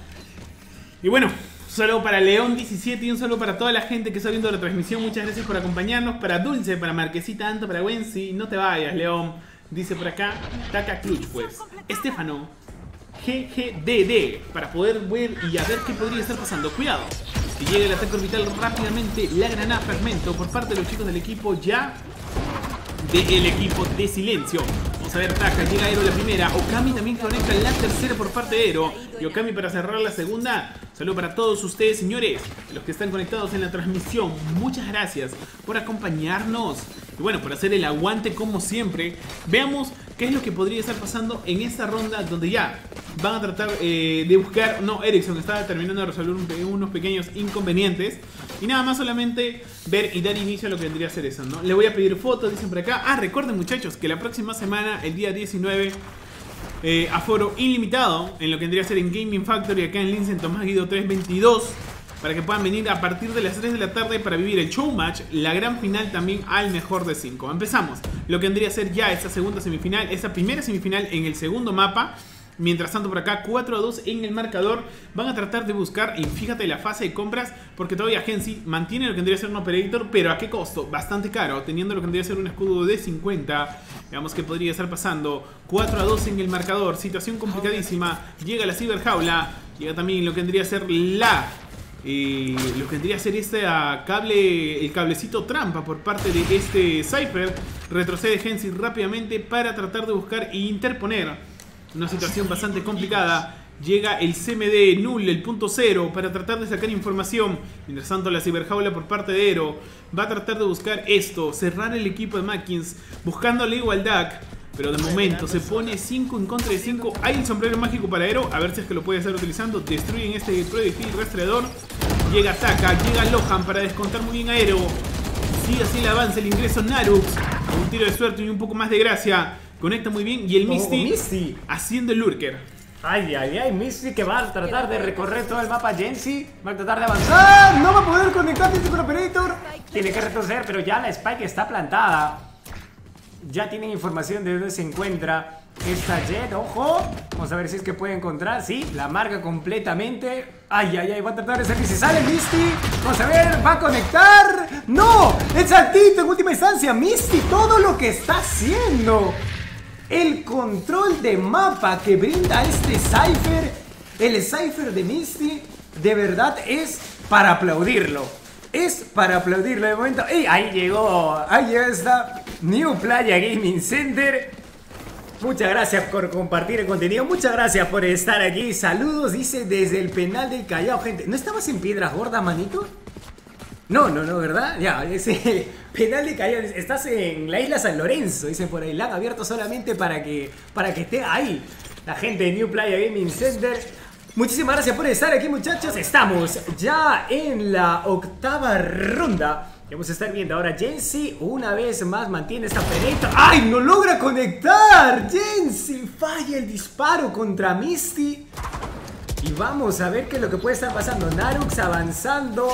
Y bueno, Solo para León 17 y un saludo para toda la gente que está viendo la transmisión. Muchas gracias por acompañarnos. Para Dulce, para Marquesita Anto, para Wensi. No te vayas, León. Dice por acá, Taca Clutch, pues. Estefano, GGDD, para poder ver y a ver qué podría estar pasando. Cuidado. Si llega el ataque orbital rápidamente, la granada fragmento por parte de los chicos del equipo ya del equipo de silencio. Vamos a ver, Taka, llega Aero la primera. Okami también conecta la tercera por parte de Aero. Y Okami para cerrar la segunda. Saludo para todos ustedes, señores, los que están conectados en la transmisión. Muchas gracias por acompañarnos. Y bueno, por hacer el aguante como siempre. Veamos qué es lo que podría estar pasando en esta ronda donde ya van a tratar eh, de buscar... No, Ericsson estaba terminando de resolver unos pequeños inconvenientes. Y nada más solamente ver y dar inicio a lo que vendría a ser eso, ¿no? Le voy a pedir fotos, dicen por acá. Ah, recuerden muchachos que la próxima semana, el día 19... Eh, aforo ilimitado en lo que vendría a ser en Gaming Factory acá en Lince Tomás Guido 322 para que puedan venir a partir de las 3 de la tarde para vivir el show match, la gran final también al mejor de 5. Empezamos lo que vendría a ser ya esta segunda semifinal, esta primera semifinal en el segundo mapa Mientras tanto por acá 4 a 2 en el marcador van a tratar de buscar y fíjate la fase de compras porque todavía Gensi mantiene lo que tendría que ser un operator pero a qué costo, bastante caro, teniendo lo que tendría que ser un escudo de 50. Veamos qué podría estar pasando. 4 a 2 en el marcador, situación complicadísima. Llega la ciberjaula, llega también lo que tendría que ser la eh, lo que tendría que ser este cable, el cablecito trampa por parte de este Cypher. Retrocede Gensi rápidamente para tratar de buscar e interponer una situación bastante complicada. Llega el CMD Null, el punto cero, para tratar de sacar información. Mientras tanto, la ciberjaula por parte de Ero va a tratar de buscar esto, cerrar el equipo de Mackins, buscando la igualdad. Pero de momento se pone 5 en contra de 5. Hay el sombrero mágico para Ero, a ver si es que lo puede estar utilizando. Destruyen este proyectil rastreador. Llega Taka, llega Lohan para descontar muy bien a Ero. Sigue así el avance, el ingreso Narux. Un tiro de suerte y un poco más de gracia. Conecta muy bien. Y el Misty, haciendo el Lurker. Ay, ay, ay, Misty que va a tratar de recorrer todo el mapa Jensi. Va a tratar de avanzar. No va a poder conectarse con Operator. Tiene que retroceder, pero ya la Spike está plantada. Ya tienen información de dónde se encuentra esta Jet. ¡Ojo! Vamos a ver si es que puede encontrar. Sí, la marca completamente. Ay, ay, ay, va a tratar de salir. Si sale Misty, vamos a ver, va a conectar. ¡No! ¡El saltito en última instancia! Misty, todo lo que está haciendo. El control de mapa que brinda este Cypher, el Cypher de Misty, de verdad es para aplaudirlo. Es para aplaudirlo de momento. ¡Ey! Ahí llegó, ahí está New Playa Gaming Center. Muchas gracias por compartir el contenido. Muchas gracias por estar aquí. Saludos, dice desde el penal del Callao, gente. ¿No estabas en Piedras Gordas, manito? No, no, no, ¿verdad? Ya, ese <laughs> penal de Callao. Estás en la isla San Lorenzo, dicen por ahí. La han abierto solamente para que, para que esté ahí la gente de New Playa Gaming Center. Muchísimas gracias por estar aquí, muchachos. Estamos ya en la octava ronda. Vamos a estar viendo ahora Jensi una vez más mantiene esta pelea. ¡Ay! ¡No logra conectar! Jensi falla el disparo contra Misty. Y vamos a ver qué es lo que puede estar pasando. Narux avanzando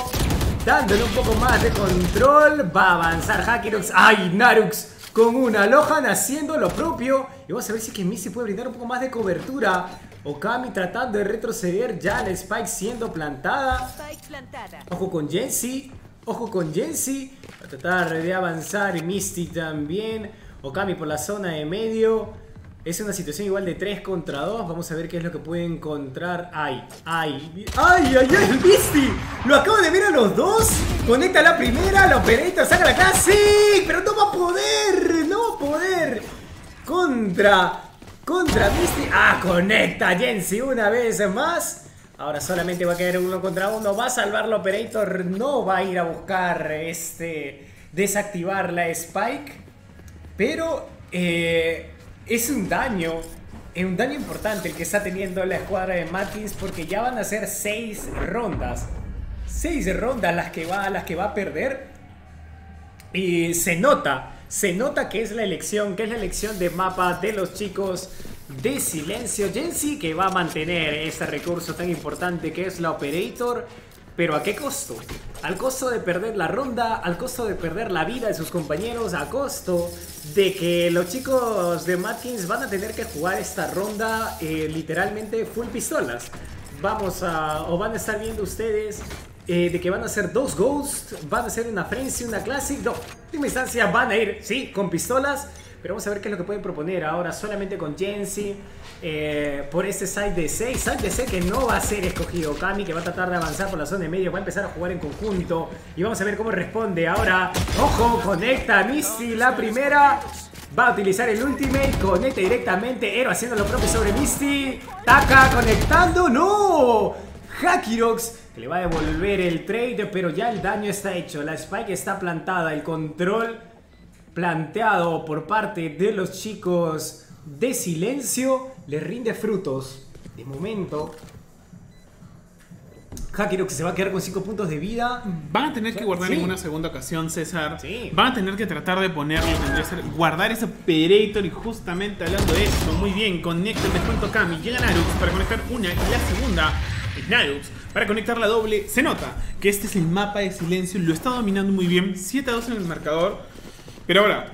dándole un poco más de control. Va a avanzar Hakirox. ¡Ay, Narux! Con una Lohan haciendo lo propio. Y vamos a ver si que Missy puede brindar un poco más de cobertura. Okami tratando de retroceder. Ya la Spike siendo plantada. Ojo con Jensi. Ojo con Jensi. Va a tratar de avanzar. Y Misty también. Okami por la zona de medio. Es una situación igual de 3 contra 2. Vamos a ver qué es lo que puede encontrar. ¡Ay! ¡Ay! ¡Ay! ¡Ay! ¡Ay! ¡El Misty! ¡Lo acabo de ver a los dos! Conecta la primera, la operator saca la cara. ¡Sí! ¡Pero no va a poder! ¡No va a poder! Contra. Contra Misty. ¡Ah! Conecta Jensi una vez más. Ahora solamente va a quedar uno contra uno. Va a salvar la operator. No va a ir a buscar este. Desactivar la Spike. Pero. Eh es un daño, es un daño importante el que está teniendo la escuadra de Martins porque ya van a ser seis rondas. Seis rondas las que va, las que va a perder. Y se nota, se nota que es la elección, que es la elección de mapa de los chicos de silencio. Jensi que va a mantener este recurso tan importante que es la Operator. Pero ¿a qué costo? Al costo de perder la ronda, al costo de perder la vida de sus compañeros, a costo de que los chicos de Matkins van a tener que jugar esta ronda eh, literalmente full pistolas. Vamos a, o van a estar viendo ustedes eh, de que van a ser dos Ghosts, van a ser una Frenzy, una Classic. No, en instancia van a ir, sí, con pistolas. Pero vamos a ver qué es lo que pueden proponer ahora solamente con Jensi. Eh, por este side de 6. Side de 6 que no va a ser escogido. Kami que va a tratar de avanzar por la zona de medio. Va a empezar a jugar en conjunto. Y vamos a ver cómo responde. Ahora, ojo, conecta Misty la primera. Va a utilizar el ultimate, conecta directamente, Ero haciendo lo propio sobre Misty. Taka conectando, ¡no! Hakirox que le va a devolver el trade, pero ya el daño está hecho. La spike está plantada, el control planteado por parte de los chicos de silencio le rinde frutos. De momento, Hakiro que se va a quedar con 5 puntos de vida. Van a tener que guardar en una segunda ocasión, César. Sí. Van a tener que tratar de ponerlo, guardar ese operator y justamente hablando de esto, muy bien, conecta el descuento Kami, llega Narux para conectar una y la segunda es Narux para conectar la doble. Se nota que este es el mapa de silencio, lo está dominando muy bien, 7 a 2 en el marcador. Pero ahora,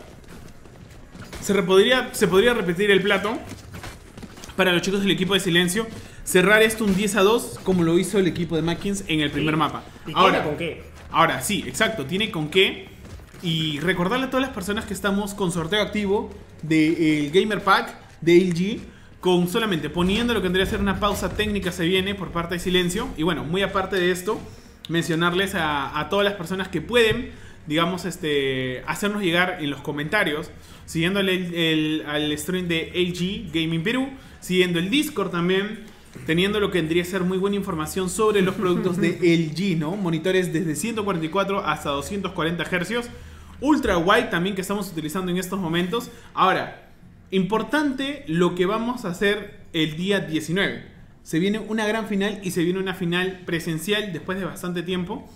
se, podría, se podría repetir el plato para los chicos del equipo de silencio cerrar esto un 10 a 2 como lo hizo el equipo de Mackins en el primer mapa. ahora, con qué? Ahora, sí, exacto, tiene con qué. Y recordarle a todas las personas que estamos con sorteo activo del Gamer Pack de LG, con solamente poniendo lo que tendría que ser una pausa técnica se viene por parte de Silencio. Y bueno, muy aparte de esto, mencionarles a, todas las personas que pueden, digamos, este, hacernos llegar en los comentarios, siguiendo el, al stream de LG Gaming Perú, siguiendo el Discord también teniendo lo que tendría que ser muy buena información sobre los productos de <laughs> LG, ¿no? Monitores desde 144 hasta 240 Hz. Ultra wide también que estamos utilizando en estos momentos. Ahora, importante lo que vamos a hacer el día 19. Se viene una gran final y se viene una final presencial después de bastante tiempo.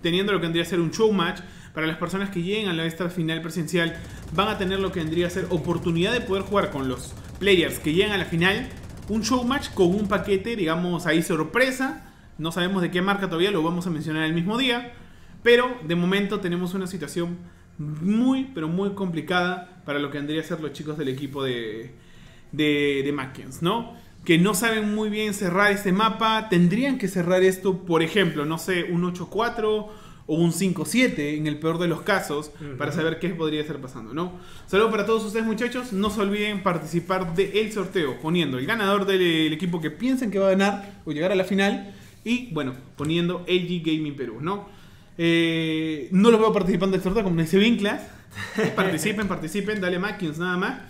Teniendo lo que vendría a ser un show match. Para las personas que lleguen a esta final presencial van a tener lo que vendría a ser oportunidad de poder jugar con los players que llegan a la final un show match con un paquete, digamos, ahí sorpresa. No sabemos de qué marca todavía, lo vamos a mencionar el mismo día. Pero de momento tenemos una situación muy, pero muy complicada para lo que vendría a ser los chicos del equipo de, de, de Mackens, ¿no? Que no saben muy bien cerrar este mapa. Tendrían que cerrar esto, por ejemplo, no sé, un 8-4 o un 5-7 en el peor de los casos para saber qué podría estar pasando, ¿no? Saludos para todos ustedes muchachos, no se olviden participar del sorteo poniendo el ganador del equipo que piensen que va a ganar o llegar a la final y bueno, poniendo LG Gaming Perú, ¿no? Eh, no los veo participando del sorteo como dice Vinclas, <laughs> participen, participen, dale Mackins nada más.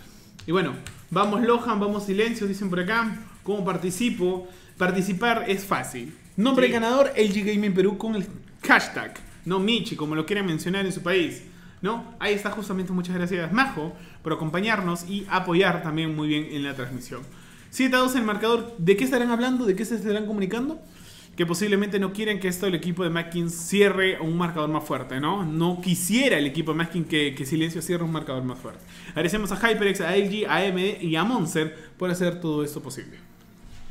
Y bueno, vamos Lohan, vamos Silencio, dicen por acá, ¿cómo participo? Participar es fácil. Nombre del ganador, LG Gaming Perú con el hashtag, no Michi, como lo quieren mencionar en su país. ¿No? Ahí está justamente, muchas gracias Majo por acompañarnos y apoyar también muy bien en la transmisión. 7 a 2 el marcador, ¿de qué estarán hablando? ¿De qué se estarán comunicando? Que posiblemente no quieren que esto el equipo de Mackin cierre un marcador más fuerte, ¿no? No quisiera el equipo de Mackin que, que, Silencio cierre un marcador más fuerte. Agradecemos a HyperX, a LG, a AMD y a Monster por hacer todo esto posible.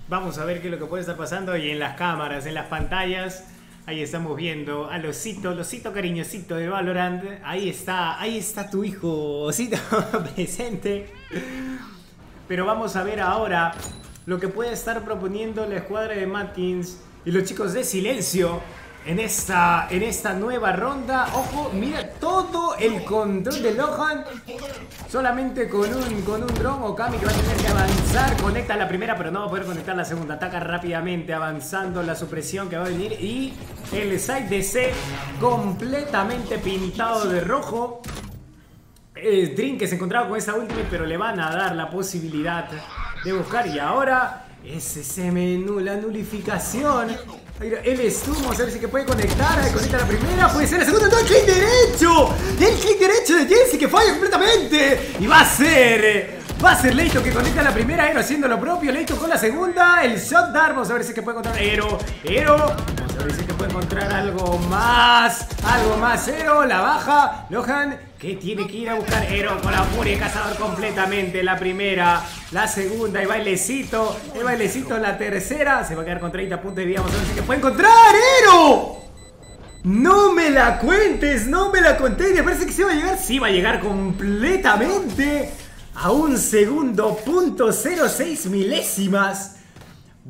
Vamos a ver qué es lo que puede estar pasando y en las cámaras, en las pantallas. Ahí estamos viendo al osito, el osito cariñosito de Valorant. Ahí está, ahí está tu hijo, osito <laughs> presente. Pero vamos a ver ahora lo que puede estar proponiendo la escuadra de Matkins y los chicos de Silencio en esta, en esta nueva ronda. Ojo, mira todo el control de Lohan. Solamente con un, con un drone. Okami que va a tener que avanzar. Conecta la primera, pero no va a poder conectar la segunda. Ataca rápidamente, avanzando la supresión que va a venir. Y el side de C completamente pintado de rojo. El Drink que se encontraba con esa última, pero le van a dar la posibilidad de buscar. Y ahora, ese menú, la nulificación El Stum, vamos a ver si que puede conectar. Ahí Conecta la primera, puede ser la segunda. ¡No, el clic derecho! El clic derecho de Jesse que falla completamente. Y va a ser. Va a ser Leito que conecta la primera, Ero haciendo lo propio, Leito con la segunda, el shot dart, vamos a ver si que puede encontrar Ero, Ero, vamos a ver si que puede encontrar algo más, algo más, Ero, la baja, Lohan, que tiene que ir a buscar Ero con la furia cazador completamente, la primera, la segunda, el bailecito, el bailecito, la tercera, se va a quedar con 30 puntos de vida, vamos a ver si que puede encontrar Ero. No me la cuentes, no me la conté. Me parece que se va a llegar. Sí, va a llegar completamente a un segundo punto 06 milésimas.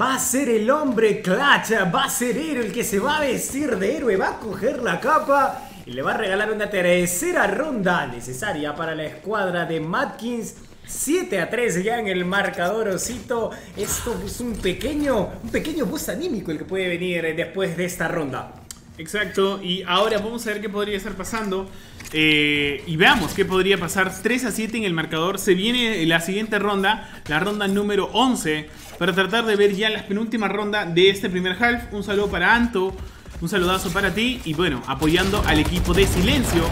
Va a ser el hombre clutch, va a ser héroe el que se va a vestir de héroe, va a coger la capa y le va a regalar una tercera ronda necesaria para la escuadra de Matkins. 7 a 3 ya en el marcador, Osito. Esto es un pequeño, un pequeño boost anímico el que puede venir después de esta ronda. Exacto, y ahora vamos a ver qué podría estar pasando. Eh, y veamos qué podría pasar. 3 a 7 en el marcador. Se viene la siguiente ronda, la ronda número 11, para tratar de ver ya la penúltima ronda de este primer half. Un saludo para Anto, un saludazo para ti. Y bueno, apoyando al equipo de Silencio.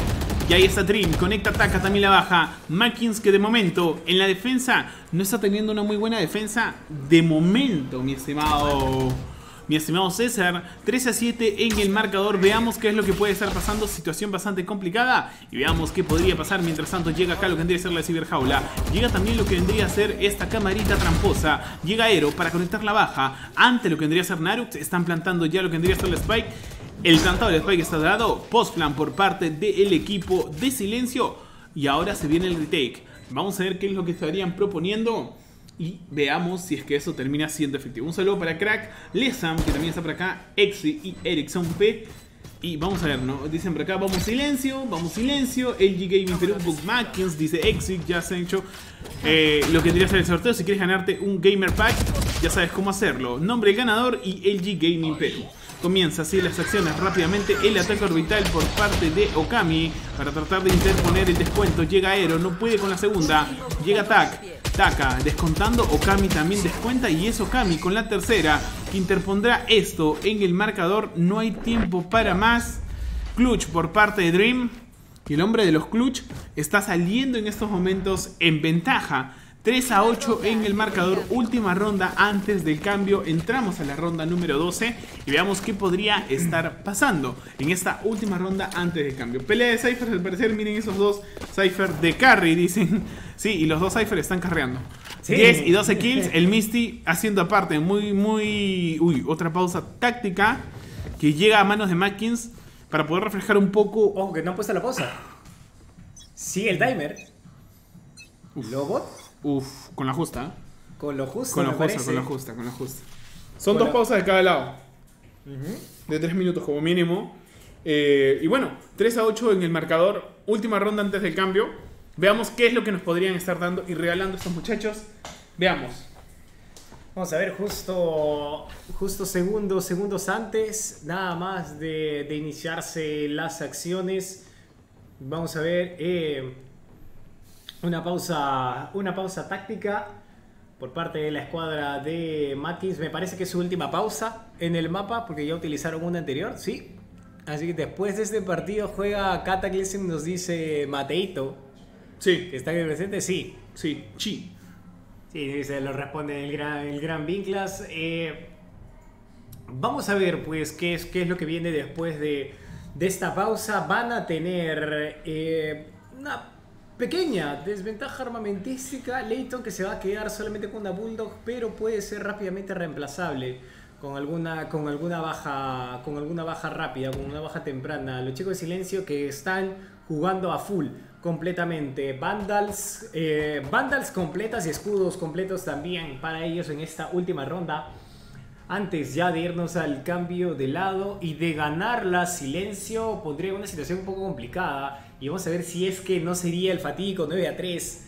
Y ahí está Trim, conecta, ataca, también la baja. Mackins que de momento en la defensa no está teniendo una muy buena defensa. De momento, mi estimado mi estimado César. 3 a 7 en el marcador. Veamos qué es lo que puede estar pasando. Situación bastante complicada. Y veamos qué podría pasar. Mientras tanto llega acá lo que vendría a ser la ciberjaula. Llega también lo que vendría a ser esta camarita tramposa. Llega Aero para conectar la baja. Ante lo que vendría a ser Narux. Están plantando ya lo que vendría a ser la Spike. El plantado de Spike está dado. Postplan por parte del equipo de silencio. Y ahora se viene el retake. Vamos a ver qué es lo que estarían proponiendo y veamos si es que eso termina siendo efectivo. Un saludo para Crack, Lesam, que también está por acá, Exi y Ericsson P. Y vamos a ver, ¿no? Dicen por acá, vamos silencio, vamos silencio. LG Gaming Perú, Book Mackins, dice Exit, ya se han hecho eh, lo que tendría que ser el sorteo. Si quieres ganarte un Gamer Pack, ya sabes cómo hacerlo. Nombre ganador y LG Gaming Perú. Comienza así las acciones rápidamente. El ataque orbital por parte de Okami para tratar de interponer el descuento. Llega Aero, no puede con la segunda. Llega Tac. Taka descontando, Okami también descuenta y es Okami con la tercera que interpondrá esto en el marcador. No hay tiempo para más. Clutch por parte de Dream. Y el hombre de los Clutch está saliendo en estos momentos en ventaja. 3 a 8 en el marcador, última ronda antes del cambio. Entramos a la ronda número 12 y veamos qué podría estar pasando en esta última ronda antes del cambio. Pelea de Cypher, al parecer, miren esos dos Cypher de carry, dicen. <laughs> Sí, y los dos Cypher están carreando. 10 y 12 <laughs> kills, el Misty haciendo aparte muy, muy... Uy, otra pausa táctica que llega a manos de Mackins para poder reflejar un poco... Ojo, que no ha puesto la pausa. Sigue el timer. Lobot Uf, con la justa. Con lo justo. Con lo justo, con lo justa, con lo justa. Son dos pausas de cada lado. De tres minutos como mínimo. Eh, y bueno, 3 a 8 en el marcador. Última ronda antes del cambio. Veamos qué es lo que nos podrían estar dando y regalando estos muchachos. Veamos. Vamos a ver, justo, justo segundos, segundos antes, nada más de, iniciarse las acciones. Vamos a ver. Eh, una pausa, una pausa táctica por parte de la escuadra de Matkins. Me parece que es su última pausa en el mapa porque ya utilizaron una anterior, sí. Así que después de este partido juega Cataclysm, nos dice Mateito. Sí. Que está aquí presente, sí. Sí, chi. Sí, se lo responde el gran, el gran Vinclas. Eh, vamos a ver, pues, qué es, qué es lo que viene después de, de esta pausa. Van a tener eh, una Pequeña desventaja armamentística. Leighton que se va a quedar solamente con una Bulldog, pero puede ser rápidamente reemplazable con alguna, con alguna, baja, con alguna baja rápida, con una baja temprana. Los chicos de silencio que están jugando a full completamente. Vandals, eh, Vandals completas y escudos completos también para ellos en esta última ronda. Antes ya de irnos al cambio de lado y de ganar la silencio, pondría una situación un poco complicada y vamos a ver si es que no sería el fatídico 9 a 3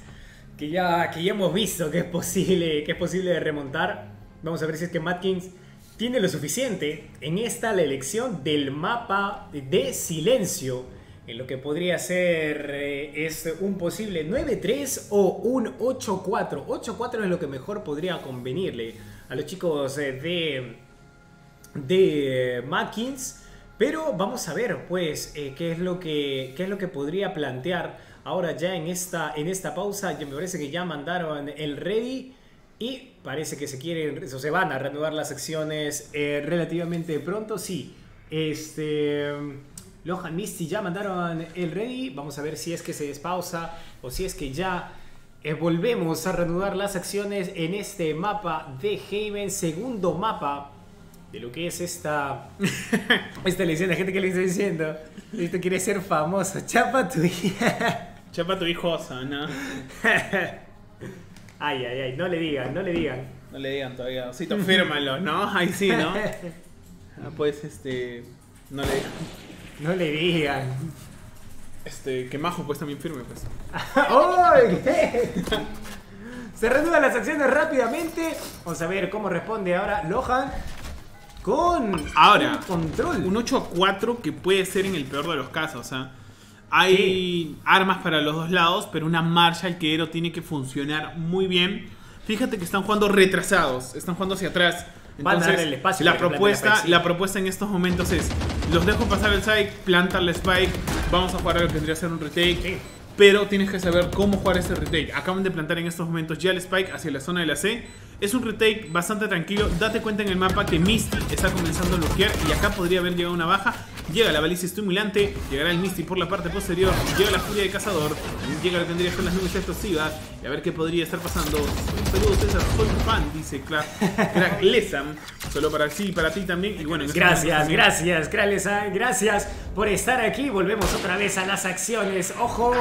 que ya, que ya hemos visto que es posible, que es posible remontar. Vamos a ver si es que Matkins tiene lo suficiente en esta la elección del mapa de silencio. En lo que podría ser eh, es un posible 9-3 o un 8-4. 8-4 es lo que mejor podría convenirle a los chicos eh, de, de eh, Mackins. Pero vamos a ver, pues, eh, qué, es lo que, qué es lo que podría plantear ahora ya en esta, en esta pausa. Ya me parece que ya mandaron el ready y parece que se quieren, o se van a reanudar las secciones eh, relativamente pronto. Sí, este. Lohan Misty ya mandaron el ready. Vamos a ver si es que se despausa o si es que ya eh, volvemos a reanudar las acciones en este mapa de Haven, segundo mapa de lo que es esta, <laughs> esta elección. de gente que le está diciendo, esto quiere ser famoso, chapa tu hija. Chapa tu hijo, ¿no? <laughs> ay, ay, ay, no le digan, no le digan. No le digan todavía, Osito, fírmalo, ¿no? Ahí sí, ¿no? <laughs> Ah, pues, este, no le digan. No le digan. Este, que Majo pues también firme, pues. ¡Ay! Se reanudan las acciones rápidamente. Vamos a ver cómo responde ahora Lohan con ahora, control. Un 8 a 4 que puede ser en el peor de los casos. Hay armas para los dos lados, pero una marcha al quedero tiene que funcionar muy bien. Fíjate que están jugando retrasados, están jugando hacia atrás. Entonces, el espacio la propuesta, la propuesta en estos momentos es: los dejo pasar el spike, plantar el spike, vamos a jugar a lo que tendría que ser un retake. Pero tienes que saber cómo jugar ese retake. Acaban de plantar en estos momentos ya el spike hacia la zona de la C. Es un retake bastante tranquilo. Date cuenta en el mapa que Misty está comenzando a bloquear y acá podría haber llegado una baja. Llega la baliza estimulante, llegará el Misty por la parte posterior, llega la furia de cazador, llega lo que tendría que ser las nubes explosivas y a ver qué podría estar pasando. Un saludo César, soy fan, dice Crack, <laughs> Crack Lesam. Solo para sí, para ti también. Y bueno, este gracias, gracias, Crack Lesam, gracias por estar aquí. Volvemos otra vez a las acciones. Ojo,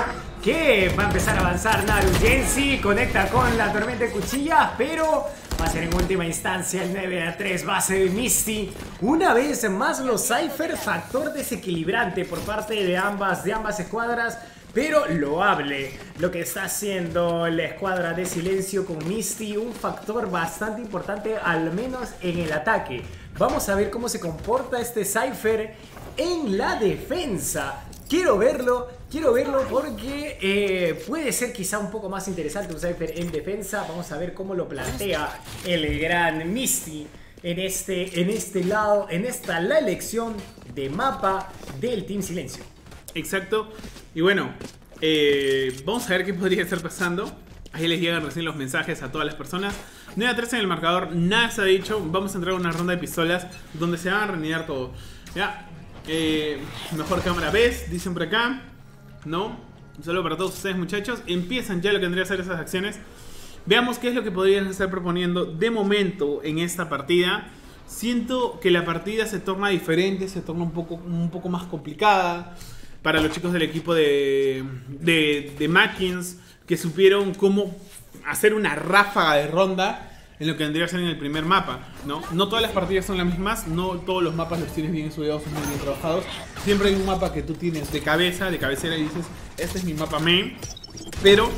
que va a empezar a avanzar Naru Gensi, conecta con la tormenta de cuchillas, pero Va a ser en última instancia el 9 a 3 base de Misty. Una vez más los Cypher, factor desequilibrante por parte de ambas, de ambas escuadras. Pero loable lo que está haciendo la escuadra de silencio con Misty, un factor bastante importante al menos en el ataque. Vamos a ver cómo se comporta este Cypher en la defensa. Quiero verlo, quiero verlo porque eh, puede ser quizá un poco más interesante un Cypher en defensa. Vamos a ver cómo lo plantea el gran Misty en este, en este lado, en esta la elección de mapa del Team Silencio. Exacto. Y bueno, eh, vamos a ver qué podría estar pasando. Ahí les llegan recién los mensajes a todas las personas. 9 a 3 en el marcador, nada se ha dicho. Vamos a entrar a una ronda de pistolas donde se van a reunir todo. Ya, mejor cámara ves, dicen por acá. No. Un saludo para todos ustedes, muchachos. Empiezan ya lo que tendría que ser esas acciones. Veamos qué es lo que podrían estar proponiendo de momento en esta partida. Siento que la partida se torna diferente, se torna un poco, un poco más complicada para los chicos del equipo de, de, de Mackins que supieron cómo hacer una ráfaga de ronda en lo que vendría a ser en el primer mapa, ¿no? No todas las partidas son las mismas, no todos los mapas los tienes bien estudiados, muy bien trabajados. Siempre hay un mapa que tú tienes de cabeza, de cabecera y dices, este es mi mapa main. Pero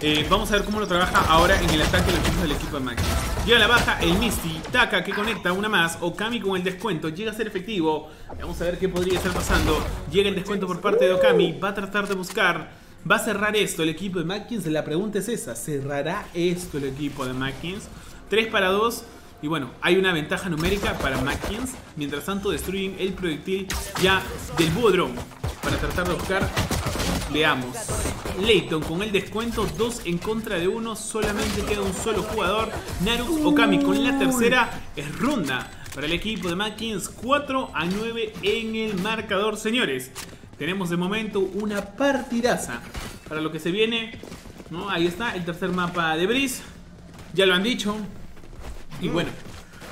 eh, vamos a ver cómo lo trabaja ahora en el ataque los del equipo de Max. Llega la baja, el Misty, Taka que conecta una más, Okami con el descuento, llega a ser efectivo. Vamos a ver qué podría estar pasando. Llega el descuento por parte de Okami, va a tratar de buscar ¿Va a cerrar esto el equipo de Mackins? La pregunta es esa, ¿cerrará esto el equipo de Mackins? 3 para 2. Y bueno, hay una ventaja numérica para Mackins. Mientras tanto destruyen el proyectil ya del Budrón. Para tratar de buscar, leamos. Leighton con el descuento 2 en contra de 1. Solamente queda un solo jugador. Narus Okami con la tercera. Es ronda para el equipo de Mackins. 4 a 9 en el marcador, señores. Tenemos de momento una partidaza para lo que se viene. ¿no? Ahí está el tercer mapa de Breeze. Ya lo han dicho, y bueno,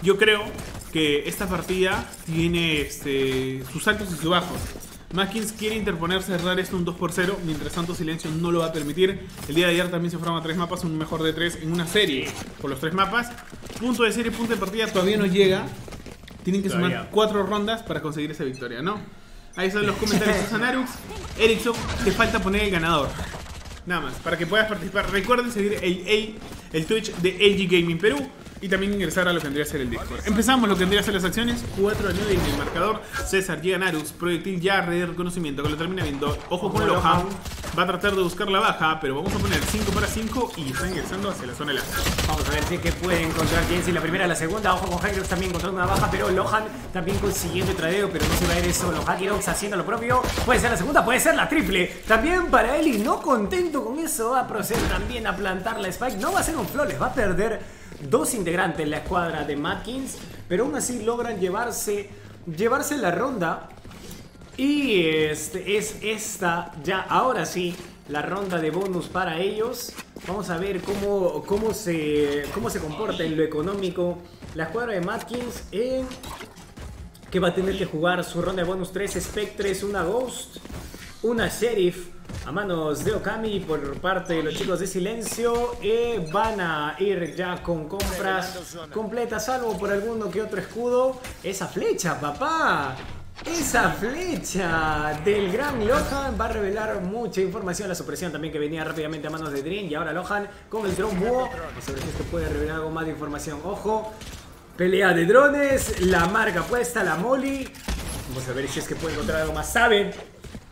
yo creo que esta partida tiene este, sus altos y sus bajos. Mackins quiere interponerse, cerrar esto un 2 por 0, mientras tanto Silencio no lo va a permitir. El día de ayer también se fueron a tres mapas, un mejor de tres en una serie por los tres mapas. Punto de serie, punto de partida todavía no llega. Tienen que sumar cuatro rondas para conseguir esa victoria, ¿no? Ahí son los comentarios de Sanarux. Ericsson, te falta poner el ganador. Nada más, para que puedas participar. Recuerden seguir el, el, el Twitch de LG Gaming Perú y también ingresar a lo que tendría que ser el Discord. Empezamos lo que tendría que ser las acciones. 4 a 9 en el marcador. César llega Narus, proyectil ya, red de reconocimiento que lo termina viendo. Ojo con Lohan. Va a tratar de buscar la baja, pero vamos a poner 5 para 5 y está ingresando hacia la zona de la. Vamos a ver si es que puede encontrar Jensi la primera, la segunda. Ojo con Hackerox también encontrando una baja, pero Lohan también consiguiendo el tradeo, pero no se va a ir eso. Hackerox haciendo lo propio. Puede ser la segunda, puede ser la triple. También para él y no contento con eso, va a proceder también a plantar la Spike. No va a ser un flores, va a perder dos integrantes en la escuadra de Matkins, pero aún así logran llevarse, llevarse la ronda. Y este es esta, ya ahora sí, la ronda de bonus para ellos. Vamos a ver cómo, cómo, se, cómo se comporta en lo económico la escuadra de Matkins que va a tener que jugar su ronda de bonus 3 Spectres, una Ghost, una Sheriff a manos de Okami por parte de los chicos de Silencio. Eh, van a ir ya con compras completas, salvo por alguno que otro escudo. Esa flecha, papá. Esa flecha del gran Lohan va a revelar mucha información. La supresión también que venía rápidamente a manos de Dream. Y ahora Lohan con el dron búho. Sobre si esto puede revelar algo más de información. Ojo. Pelea de drones. La marca puesta, la Molly. Vamos a ver si es que puede encontrar algo más. Saben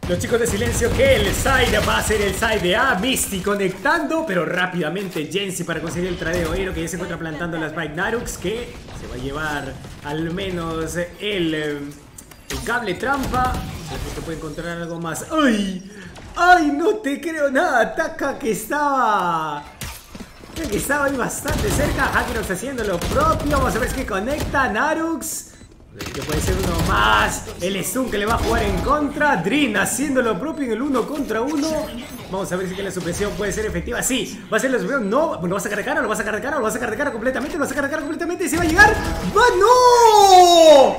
los chicos de silencio que el side va a ser el side de A. Misty conectando, pero rápidamente Jensi para conseguir el tradeo. Hero que ya se encuentra plantando las Bike Narux que se va a llevar al menos el, cable trampa. Se puede encontrar algo más. ¡Ay! ¡Ay! No te creo nada. Ataca que estaba. Que estaba ahí bastante cerca. Haciendo lo propio. Vamos a ver si conecta Narux. Que puede ser uno más. El Stun que le va a jugar en contra. Drin haciendo lo propio en el uno contra uno. Vamos a ver si la supresión puede ser efectiva. Sí, va a ser la supresión. No, lo va a cara, lo va a cara, lo va a cara completamente, lo va a cara completamente y se va a llegar. ¡Va, no!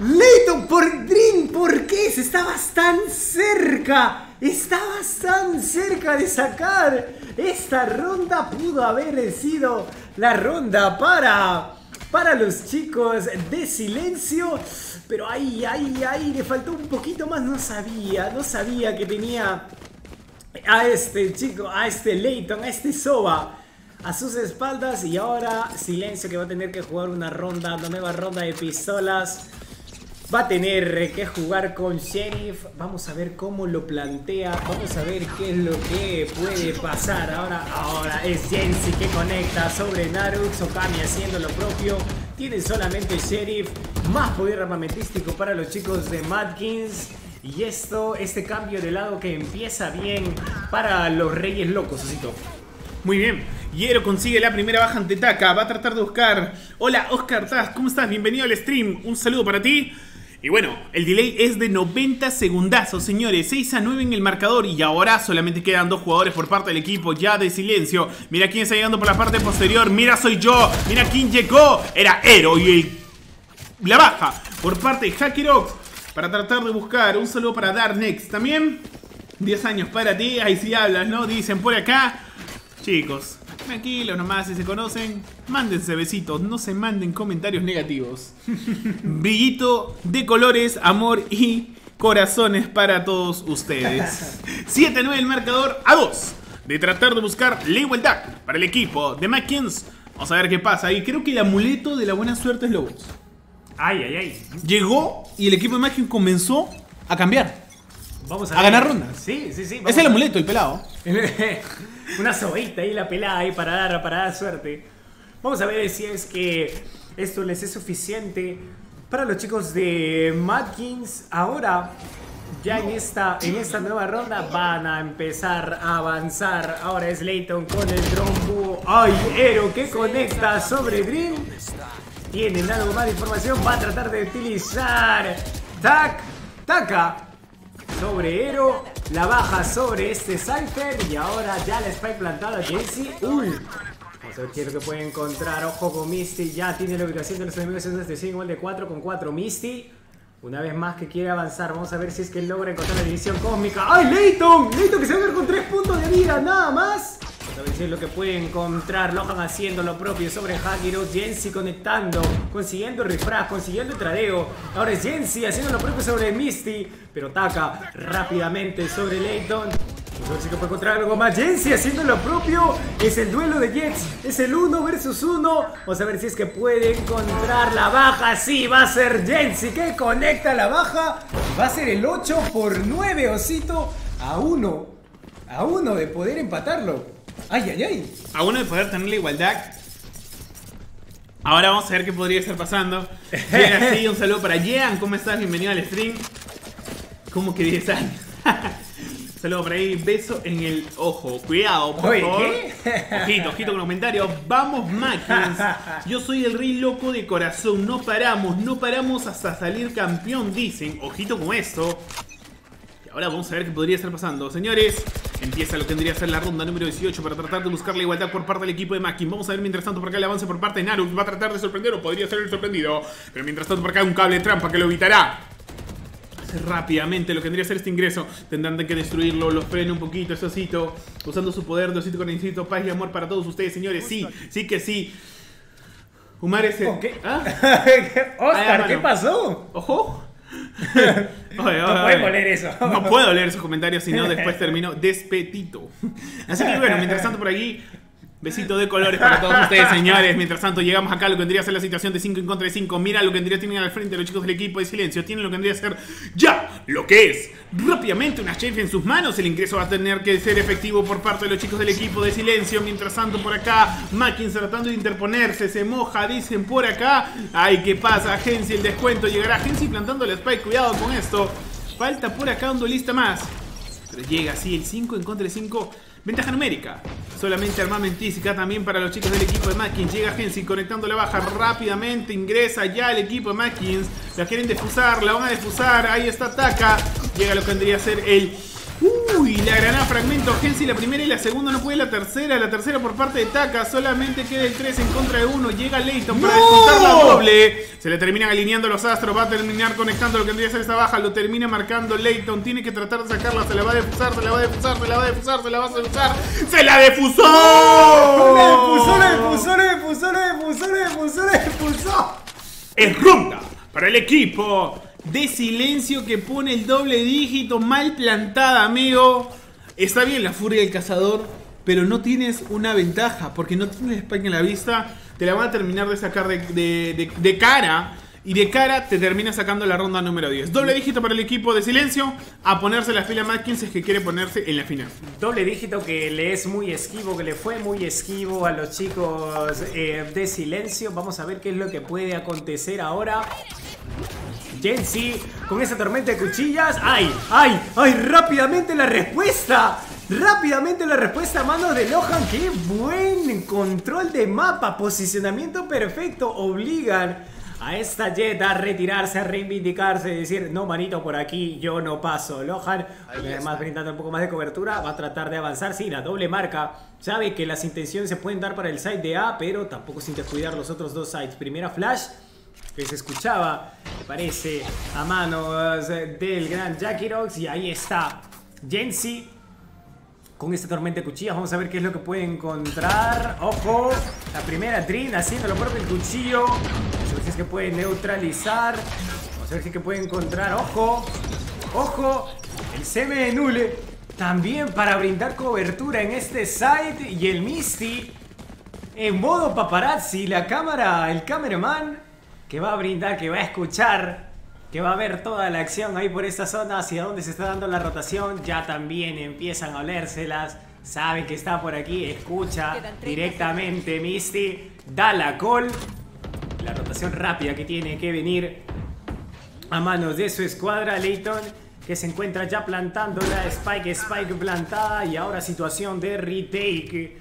Leighton por Drin, ¿por qué? Se estabas tan cerca. Estabas tan cerca de sacar. Esta ronda pudo haber sido la ronda para para los chicos de silencio. Pero ay, ay, ay, le faltó un poquito más. No sabía, no sabía que tenía a este chico, a este Leighton, a este Soba a sus espaldas. Y ahora silencio que va a tener que jugar una ronda, una nueva ronda de pistolas. Va a tener que jugar con Sheriff. Vamos a ver cómo lo plantea. Vamos a ver qué es lo que puede pasar. Ahora, ahora es Jensi que conecta sobre Narux. Okami haciendo lo propio. Tiene solamente Sheriff. Más poder armamentístico para los chicos de Madkins. Y esto, este cambio de lado que empieza bien para los Reyes Locos, Osito. Muy bien. Hiero consigue la primera baja ante Taka. Va a tratar de buscar. Hola, Oscar Taz. ¿Cómo estás? Bienvenido al stream. Un saludo para ti. Y bueno, el delay es de 90 segundazos, señores. 6 a 9 en el marcador. Y ahora solamente quedan dos jugadores por parte del equipo ya de silencio. Mira quién está llegando por la parte posterior. Mira, soy yo. Mira quién llegó. Era Ero y la baja por parte de Hackerox. Para tratar de buscar un saludo para Darnex. También 10 años para ti. Ahí sí hablas, ¿no? Dicen por acá. Chicos, Tranquilos nomás, si se conocen, mándense besitos, no se manden comentarios negativos. <laughs> Brillito de colores, amor y corazones para todos ustedes. <laughs> 7-9 el marcador a 2 de tratar de buscar la igualdad para el equipo de Mackins. Vamos a ver qué pasa. Y creo que el amuleto de la buena suerte es Lobos. Ay, ay, ay. Llegó y el equipo de Mackins comenzó a cambiar. Vamos a, ganar rondas. Sí, sí, sí. Es el amuleto, el pelado. <laughs> Una sobita ahí, la pelada ahí para dar, para dar suerte. Vamos a ver si es que esto les es suficiente para los chicos de Madkins. Ahora, ya en esta, en esta nueva ronda van a empezar a avanzar. Ahora es Layton con el trombo. ¡Ay, Ero que conecta sobre Dream! Tienen algo más de información. Va a tratar de utilizar Tac, Taka sobre Ero. La baja sobre este Cypher. Y ahora ya la Spike plantada Jesse. ¡Uy! Vamos a ver qué es lo que puede encontrar. Ojo con Misty. Ya tiene la ubicación de los enemigos en este igual de 4 con 4. Misty. Una vez más que quiere avanzar. Vamos a ver si es que logra encontrar la división cósmica. ¡Ay, Leighton! Leighton que se va a ver con 3 puntos de vida. Nada más. A ver si es lo que puede encontrar. Lohan haciendo lo propio sobre Hagiro. Jensi conectando. Consiguiendo refrag. Consiguiendo el tradeo. Ahora es Jensi haciendo lo propio sobre Misty. Pero ataca rápidamente sobre Leighton. Ver si que puede encontrar algo más. Jensi haciendo lo propio. Es el duelo de Jets. Es el 1 versus 1. Vamos a ver si es que puede encontrar la baja. Sí, va a ser Jensi que conecta la baja. Va a ser el 8 por 9, Osito. A 1 A uno de poder empatarlo. Ay, ay, ay. A uno de poder tener la igualdad. Ahora vamos a ver qué podría estar pasando. Bien, <laughs> así, un saludo para Jean. ¿Cómo estás? Bienvenido al stream. ¿Cómo que 10 años? <laughs> saludo por ahí. Beso en el ojo. Cuidado, por Oye, favor. ¿qué? Ojito, ojito con los comentarios. Vamos, Mackins. <laughs> Yo soy el rey loco de corazón. No paramos, no paramos hasta salir campeón, dicen. Ojito con esto. Ahora vamos a ver qué podría estar pasando. Señores, empieza lo que tendría que ser la ronda número 18 para tratar de buscar la igualdad por parte del equipo de Mackin. Vamos a ver mientras tanto por acá el avance por parte de Naruk. Va a tratar de sorprender o podría ser el sorprendido. Pero mientras tanto por acá hay un cable de trampa que lo evitará. Rápidamente lo que tendría que ser este ingreso. Tendrán que destruirlo, los frena un poquito, eso. Usando su poder de osito con instinto, paz y amor para todos ustedes, señores. Sí, sí que sí. Umar ese. Ok. ¿Ah? <laughs> Oscar, ¿qué pasó? Ojo. Oye, No oye. podemos leer eso. No puedo leer sus comentarios, si no <laughs> después termino despetito. Así que bueno, mientras tanto por aquí, besito de colores para todos ustedes, señores. Mientras tanto llegamos acá lo que vendría a ser la situación de 5 en contra de 5. Mira lo que vendría tienen al frente los chicos del equipo de silencio. Tienen lo que vendría a ser ya lo que es rápidamente una chef en sus manos. El ingreso va a tener que ser efectivo por parte de los chicos del equipo de silencio. Mientras tanto por acá, Mackins tratando de interponerse, se moja, dicen por acá. Ay, ¿qué pasa? Agencia, el descuento. Llegará Agencia plantando el spike. Cuidado con esto. Falta por acá un duelista más. Pero llega así el 5 en contra de 5. Ventaja numérica. Solamente armamentística también para los chicos del equipo de Mackins. Llega Hensi conectando la baja rápidamente. Ingresa ya el equipo de Mackins. La quieren defusar, la van a defusar. Ahí está Taka. Llega lo que vendría a ser el. Uy, la granada fragmento. Hensi la primera y la segunda no puede la tercera. La tercera por parte de Taka. Solamente queda el 3 en contra de 1. Llega Leighton para ¡No! descontar la doble. Se le terminan alineando los astros. Va a terminar conectando lo que tendría que ser esta baja. Lo termina marcando Leighton. Tiene que tratar de sacarla. Se la va a defusar, se la va a defusar, se la va a defusar, se la va a defusar. ¡Se la defusó! ¡Le defusó, le defusó, le defusó, le defusó, le defusó, le defusó! Es ronda para el equipo de silencio que pone el doble dígito mal plantada, amigo. Está bien la furia del cazador, pero no tienes una ventaja porque no tienes spike en la vista. Te la van a terminar de sacar de, de- de- de cara. Y de cara te termina sacando la ronda número 10. Doble dígito para el equipo de silencio. A ponerse la fila Matkins es que quiere ponerse en la final. Doble dígito que le es muy esquivo, que le fue muy esquivo a los chicos eh, de silencio. Vamos a ver qué es lo que puede acontecer ahora. Jensi con esa tormenta de cuchillas. ¡Ay! ¡Ay! ¡Ay! Rápidamente la respuesta. Rápidamente la respuesta a manos de Lohan. ¡Qué buen control de mapa! Posicionamiento perfecto. Obligan a esta Jet a retirarse, a reivindicarse, decir, no manito, por aquí yo no paso. Lohan, además brindando un poco más de cobertura, va a tratar de avanzar. Sí, la doble marca. Sabe que las intenciones se pueden dar para el side de A, pero tampoco sin descuidar los otros dos sides. Primera flash que se escuchaba, me parece, a manos del gran Jackie Rox. Y ahí está Jensi con esta tormenta de cuchillas. Vamos a ver qué es lo que puede encontrar. Ojo, la primera Trin haciendo lo propio el cuchillo. Si es que puede neutralizar. Vamos a ver si es que puede encontrar. Ojo, ojo, el CM de Nule. También para brindar cobertura en este site. Y el Misty en modo paparazzi. La cámara, el cameraman que va a brindar, que va a escuchar, que va a ver toda la acción ahí por esta zona, hacia donde se está dando la rotación, ya también empiezan a olérselas, sabe que está por aquí, escucha Quedan 30 directamente Misty, da la call, la rotación rápida que tiene que venir a manos de su escuadra, Leighton, que se encuentra ya plantando la Spike, Spike plantada y ahora situación de retake.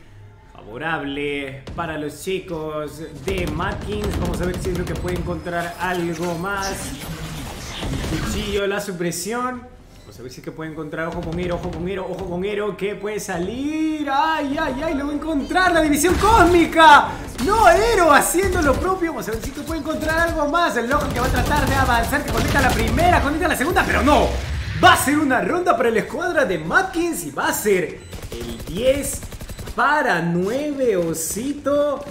Favorable para los chicos de Matkins. Vamos a ver si es lo que puede encontrar algo más. Cuchillo, la supresión. Vamos a ver si que puede encontrar. Ojo con Ero, ojo con Ero, ojo con Ero. Que puede salir. ¡Ay, ay, ay! Lo va a encontrar. La división cósmica. No, Ero haciendo lo propio. Vamos a ver si que puede encontrar algo más. El loco que va a tratar de avanzar. Que conecta la primera, conecta la segunda. Pero no. Va a ser una ronda para la escuadra de Matkins. Y va a ser el 10 para 9, Osito.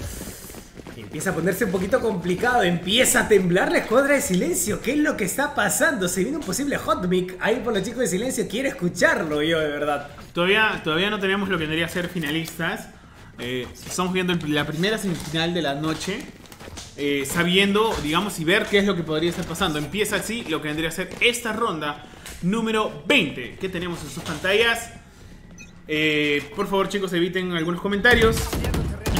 Empieza a ponerse un poquito complicado, empieza a temblar la escuadra de silencio. ¿Qué es lo que está pasando? Se viene un posible hot mic ahí por los chicos de silencio. Quiero escucharlo yo, de verdad. Todavía, todavía no tenemos lo que vendría a ser finalistas. Eh, estamos viendo la primera semifinal de la noche. eh, sabiendo, digamos, y ver qué es lo que podría estar pasando. Empieza así lo que vendría a ser esta ronda número 20 que tenemos en sus pantallas. Eh, por favor, chicos, eviten algunos comentarios.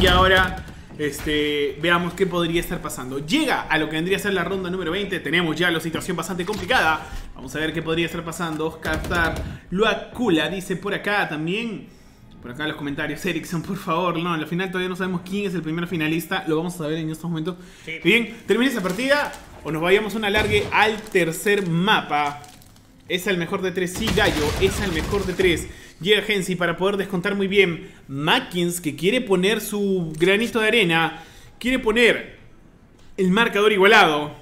Y ahora este, veamos qué podría estar pasando. Llega a lo que vendría a ser la ronda número 20. Tenemos ya la situación bastante complicada. Vamos a ver qué podría estar pasando. Oscar Tar Luacula dice por acá también. Por acá en los comentarios, Erickson, por favor. No, al final todavía no sabemos quién es el primer finalista. Lo vamos a saber en estos momentos. Bien, termina esa partida o nos vayamos una largue al tercer mapa. Es el mejor de tres. Sí, Gallo, es el mejor de tres. Llega Gensi para poder descontar muy bien. Mackins, que quiere poner su granito de arena. Quiere poner el marcador igualado.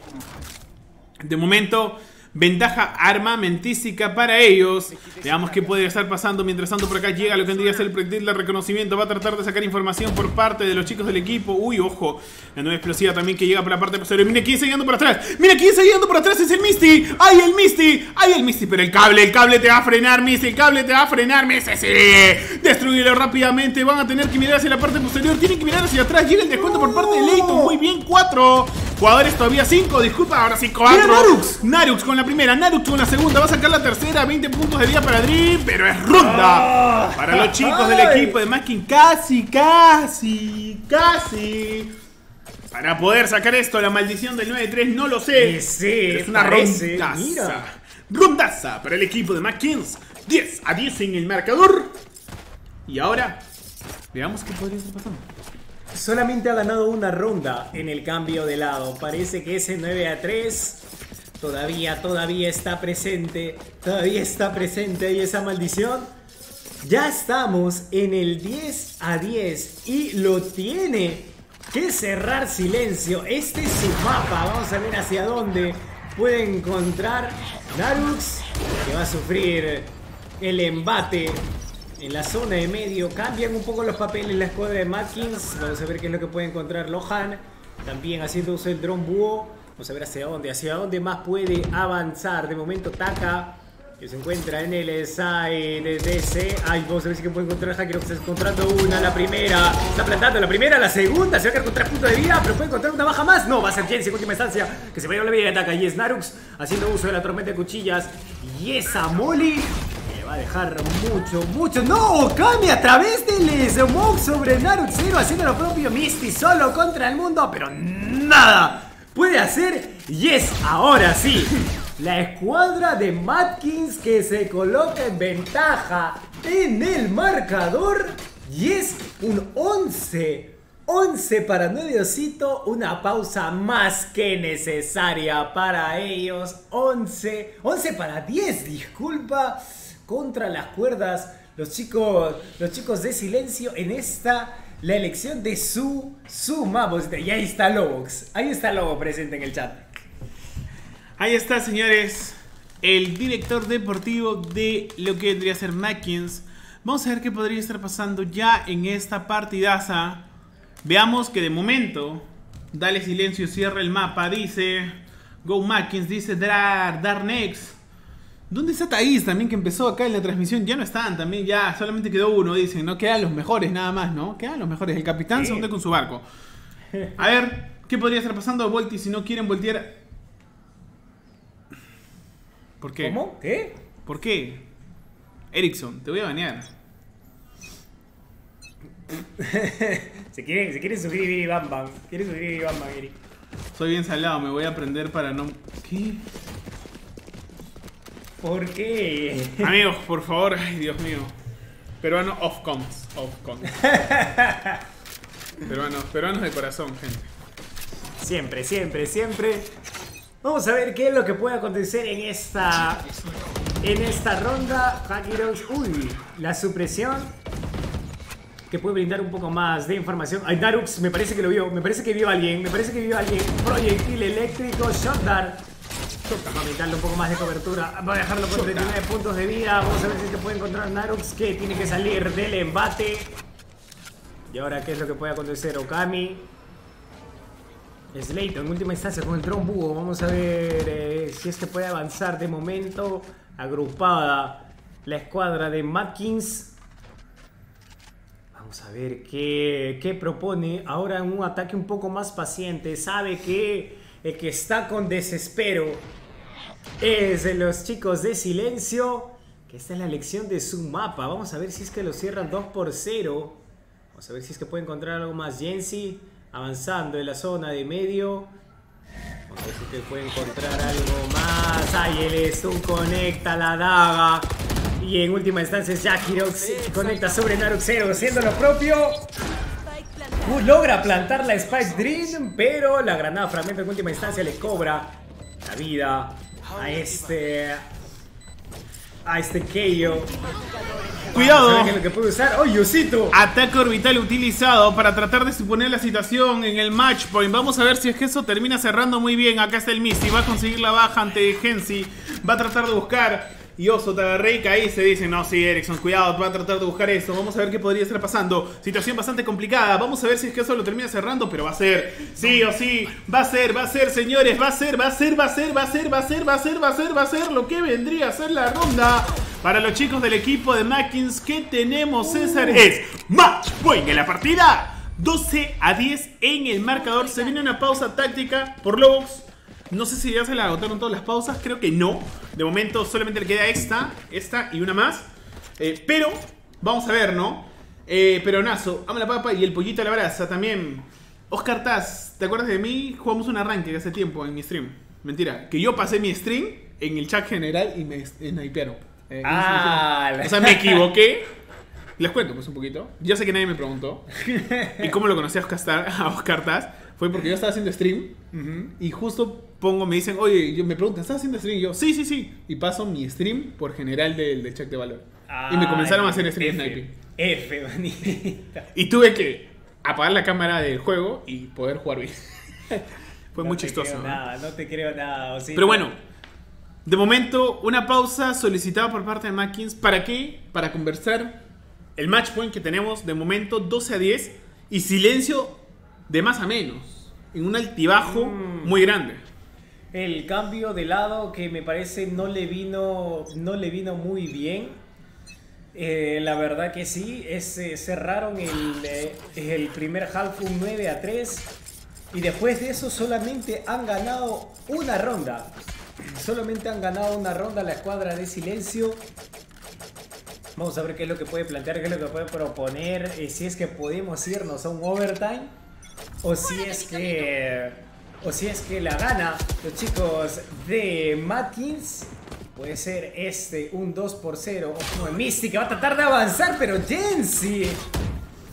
De momento, ventaja armamentística para ellos. Veamos qué puede estar pasando. Mientras tanto, por acá llega lo que tendría que ser el proyectil de reconocimiento. Va a tratar de sacar información por parte de los chicos del equipo. Uy, ojo. La nueva explosiva también que llega por la parte posterior. Mira quién está llegando por atrás. Mira quién está llegando por atrás. Es el Misty. ¡Ay, el Misty! ¡Ay, el Misty! Pero el cable, el cable te va a frenar, Misty. El cable te va a frenar, Misty. Sí. Destruirlo rápidamente. Van a tener que mirar hacia la parte posterior. Tienen que mirar hacia atrás. Llega el descuento por parte de Leighton. Muy bien, cuatro. Jugadores todavía 5, disculpa, ahora sí 4. Narux. Narux con la primera, Narux con la segunda, va a sacar la tercera, 20 puntos de vida para Dream, pero es ronda para los chicos del Ay. equipo de Masking. Casi, casi, casi. Para poder sacar esto, la maldición del 9-3, no lo sé. Sí, es una parece, rondaza. mira. Rondaza para el equipo de Mackins. 10 a 10 en el marcador. Y ahora, veamos qué podría estar pasando. Solamente ha ganado una ronda en el cambio de lado. Parece que ese 9 a 3 todavía, todavía está presente. Todavía está presente ahí esa maldición. Ya estamos en el 10 a 10 y lo tiene que cerrar silencio. Este es su mapa. Vamos a ver hacia dónde puede encontrar Narux que va a sufrir el embate en la zona de medio. Cambian un poco los papeles la escuadra de Matkins. Vamos a ver qué es lo que puede encontrar Lohan. También haciendo uso del dron búho. Vamos a ver hacia dónde, hacia dónde más puede avanzar. De momento Taka, que se encuentra en el side de DC. Ay, vamos a ver si puede encontrar Hacker. Está encontrando una, la primera. Está plantando la primera, la segunda. Se va a quedar con 3 puntos de vida, pero puede encontrar una baja más. No, va a ser Jensi en última instancia. Que se va a la vida de Taka. Y es Narux haciendo uso de la tormenta de cuchillas. Y esa Molly a dejar mucho, mucho. ¡No! Kami a través del smoke sobre Narux Zero haciendo lo propio Misty solo contra el mundo, pero nada puede hacer. Y es ahora sí. La escuadra de Matkins que se coloca en ventaja en el marcador. Y es un 11. 11 para Nuevosito, una pausa más que necesaria para ellos. 11, 11 para 10, disculpa, contra las cuerdas. Los chicos, los chicos de silencio en esta, la elección de su, su mamos. Y ahí está Lobox, ahí está Lobo presente en el chat. Ahí está, señores. El director deportivo de lo que vendría a ser Mackins. Vamos a ver qué podría estar pasando ya en esta partidaza. Veamos que de momento, dale silencio, cierra el mapa, dice Go Mackins, dice Dar, Darnex. ¿Dónde está Thaís también que empezó acá en la transmisión? Ya no están, también ya solamente quedó uno, dicen, ¿no? Quedan los mejores nada más, ¿no? Quedan los mejores. El capitán se hunde con su barco. A ver, ¿qué podría estar pasando? Volti, si no quieren voltear. ¿Por qué? ¿Cómo? ¿Qué? ¿Por qué? Erickson, te voy a banear. <laughs> Se quieren, se quieren subir y bam bam. Quieren subir y bam bam, Eric. Soy bien salado, me voy a aprender para no. ¿Qué? ¿Por qué? <laughs> Amigos, por favor, ay Dios mío. Peruano off coms, off <laughs> peruanos, peruanos de corazón, gente. Siempre, siempre, siempre. Vamos a ver qué es lo que puede acontecer en esta. En esta ronda. Hakiros. Uy, la supresión. Que puede brindar un poco más de información. Ay, Darux, me parece que lo vio. Me parece que vio a alguien. Me parece que vio a alguien. Proyectil eléctrico. Shotdart. Vamos a aumentarle un poco más de cobertura. Va a dejarlo con 39 puntos de vida. Vamos a ver si se puede encontrar Narux que tiene que salir del embate. Y ahora, ¿qué es lo que puede acontecer? Okami. Slayton en última instancia con el dron búho. Vamos a ver eh, si este puede avanzar de momento. Agrupada la escuadra de Matkins. Vamos a ver qué, qué propone. Ahora en un ataque un poco más paciente. Sabe que el que está con desespero es de los chicos de silencio. que esta es la elección de su mapa. Vamos a ver si es que lo cierran 2 por 0. Vamos a ver si es que puede encontrar algo más. Jensi avanzando en la zona de medio. Vamos a ver si es que puede encontrar algo más. Ay, el Stun conecta la daga. Y en última instancia es Jakirox conecta sobre Naruxero haciendo lo propio. Uh, logra plantar la Spike Dream, pero la granada fragmento en última instancia le cobra la vida a este. a este Keio. Cuidado. lo que puede usar? ¡Oh! Ataque orbital utilizado para tratar de suponer la situación en el match point. Vamos a ver si es que eso termina cerrando muy bien. Acá está el Misty. Va a conseguir la baja ante Gensi. Va a tratar de buscar. Y Oso te agarré y caí. Se dice, no, sí, Erickson, cuidado, va a tratar de buscar esto. Vamos a ver qué podría estar pasando. Situación bastante complicada. Vamos a ver si es que eso lo termina cerrando, pero va a ser. Sí o sí, va a ser, va a ser, señores. Va a ser, va a ser, va a ser, va a ser, va a ser, va a ser, va a ser, va a ser lo que vendría a ser la ronda. Para los chicos del equipo de Mackins, ¿qué tenemos, César? Es Match Point en la partida. 12 a 10 en el marcador. Se viene una pausa táctica por Lobos. No sé si ya se le agotaron todas las pausas, creo que no. De momento solamente le queda esta, esta y una más. Eh, pero, vamos a ver, ¿no? Eh, pero Nazo, ama la papa y el pollito a la brasa también. Oscar Taz, ¿te acuerdas de mí? Jugamos un arranque hace tiempo en mi stream. Mentira, que yo pasé mi stream en el chat general y me snipearon. Eh, Ah, la- o sea, me equivoqué. Les cuento pues un poquito. Yo sé que nadie me preguntó. <laughs> ¿Y cómo lo conocí a Oscar, <laughs> a Oscar Taz? Fue porque yo estaba haciendo stream y justo pongo, me dicen, oye, yo me preguntan, ¿estás haciendo stream? Y yo, sí, sí, sí. Y paso mi stream por general del, del check de valor. y me comenzaron a hacer stream sniping. F, manita. Y tuve que apagar la cámara del juego y poder jugar bien. <laughs> Fue muy te chistoso. creo ¿no? nada, no te creo nada. Pero bueno, de momento, una pausa solicitada por parte de Mackins. ¿Para qué? Para conversar el match point que tenemos de momento 12 a 10 y silencio de más a menos. En un altibajo Mm. muy grande. El cambio de lado que me parece no le vino, no le vino muy bien. Eh, la verdad que sí, es, eh, cerraron el, eh, el primer half un 9 a 3 y después de eso solamente han ganado una ronda. Solamente han ganado una ronda la escuadra de silencio. Vamos a ver qué es lo que puede plantear, qué es lo que puede proponer, si es que podemos irnos a un overtime o si es que o si es que la gana los chicos de Matkins puede ser este un 2 por 0 Ojo de Misty que va a tratar de avanzar pero Jensi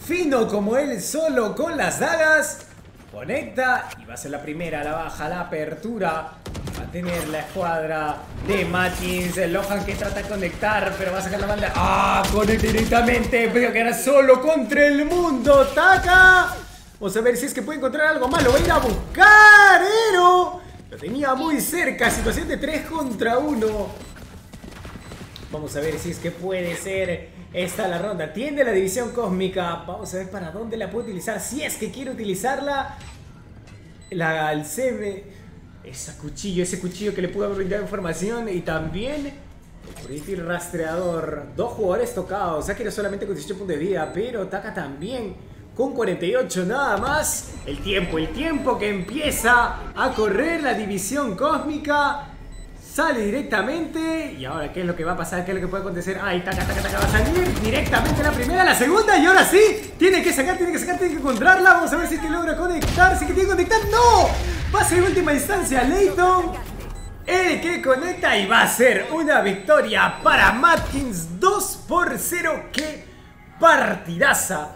fino como él solo con las dagas conecta y va a ser la primera la baja la apertura. Va a tener la escuadra de Matkins Lohan que trata de conectar pero va a sacar la banda. Ah conecta directamente pero que era solo contra el mundo. Taka Vamos a ver si es que puede encontrar algo más. Lo va a ir a buscar, Ero. Lo tenía muy cerca. Situación de 3 contra 1. Vamos a ver si es que puede ser esta la ronda. Tiende la división cósmica. Vamos a ver para dónde la puede utilizar. Si es que quiere utilizarla. La, el CB. Ese cuchillo, ese cuchillo que le pudo brindado información. Y también el rastreador. Dos jugadores tocados. Akira solamente con 18 puntos de vida. Pero Taka también con 48 nada más. El tiempo, el tiempo que empieza a correr la división cósmica. Sale directamente. Y ahora, ¿qué es lo que va a pasar? ¿Qué es lo que puede acontecer? Ay, taca, taca, taca, va a salir directamente la primera, la segunda. Y ahora sí, tiene que sacar, tiene que sacar, tiene que encontrarla. Vamos a ver si es que logra conectar. Si es que tiene que conectar. ¡No! Va a ser en última instancia Leighton. El que conecta y va a ser una victoria para Matkins 2 por 0. ¡Qué partidaza!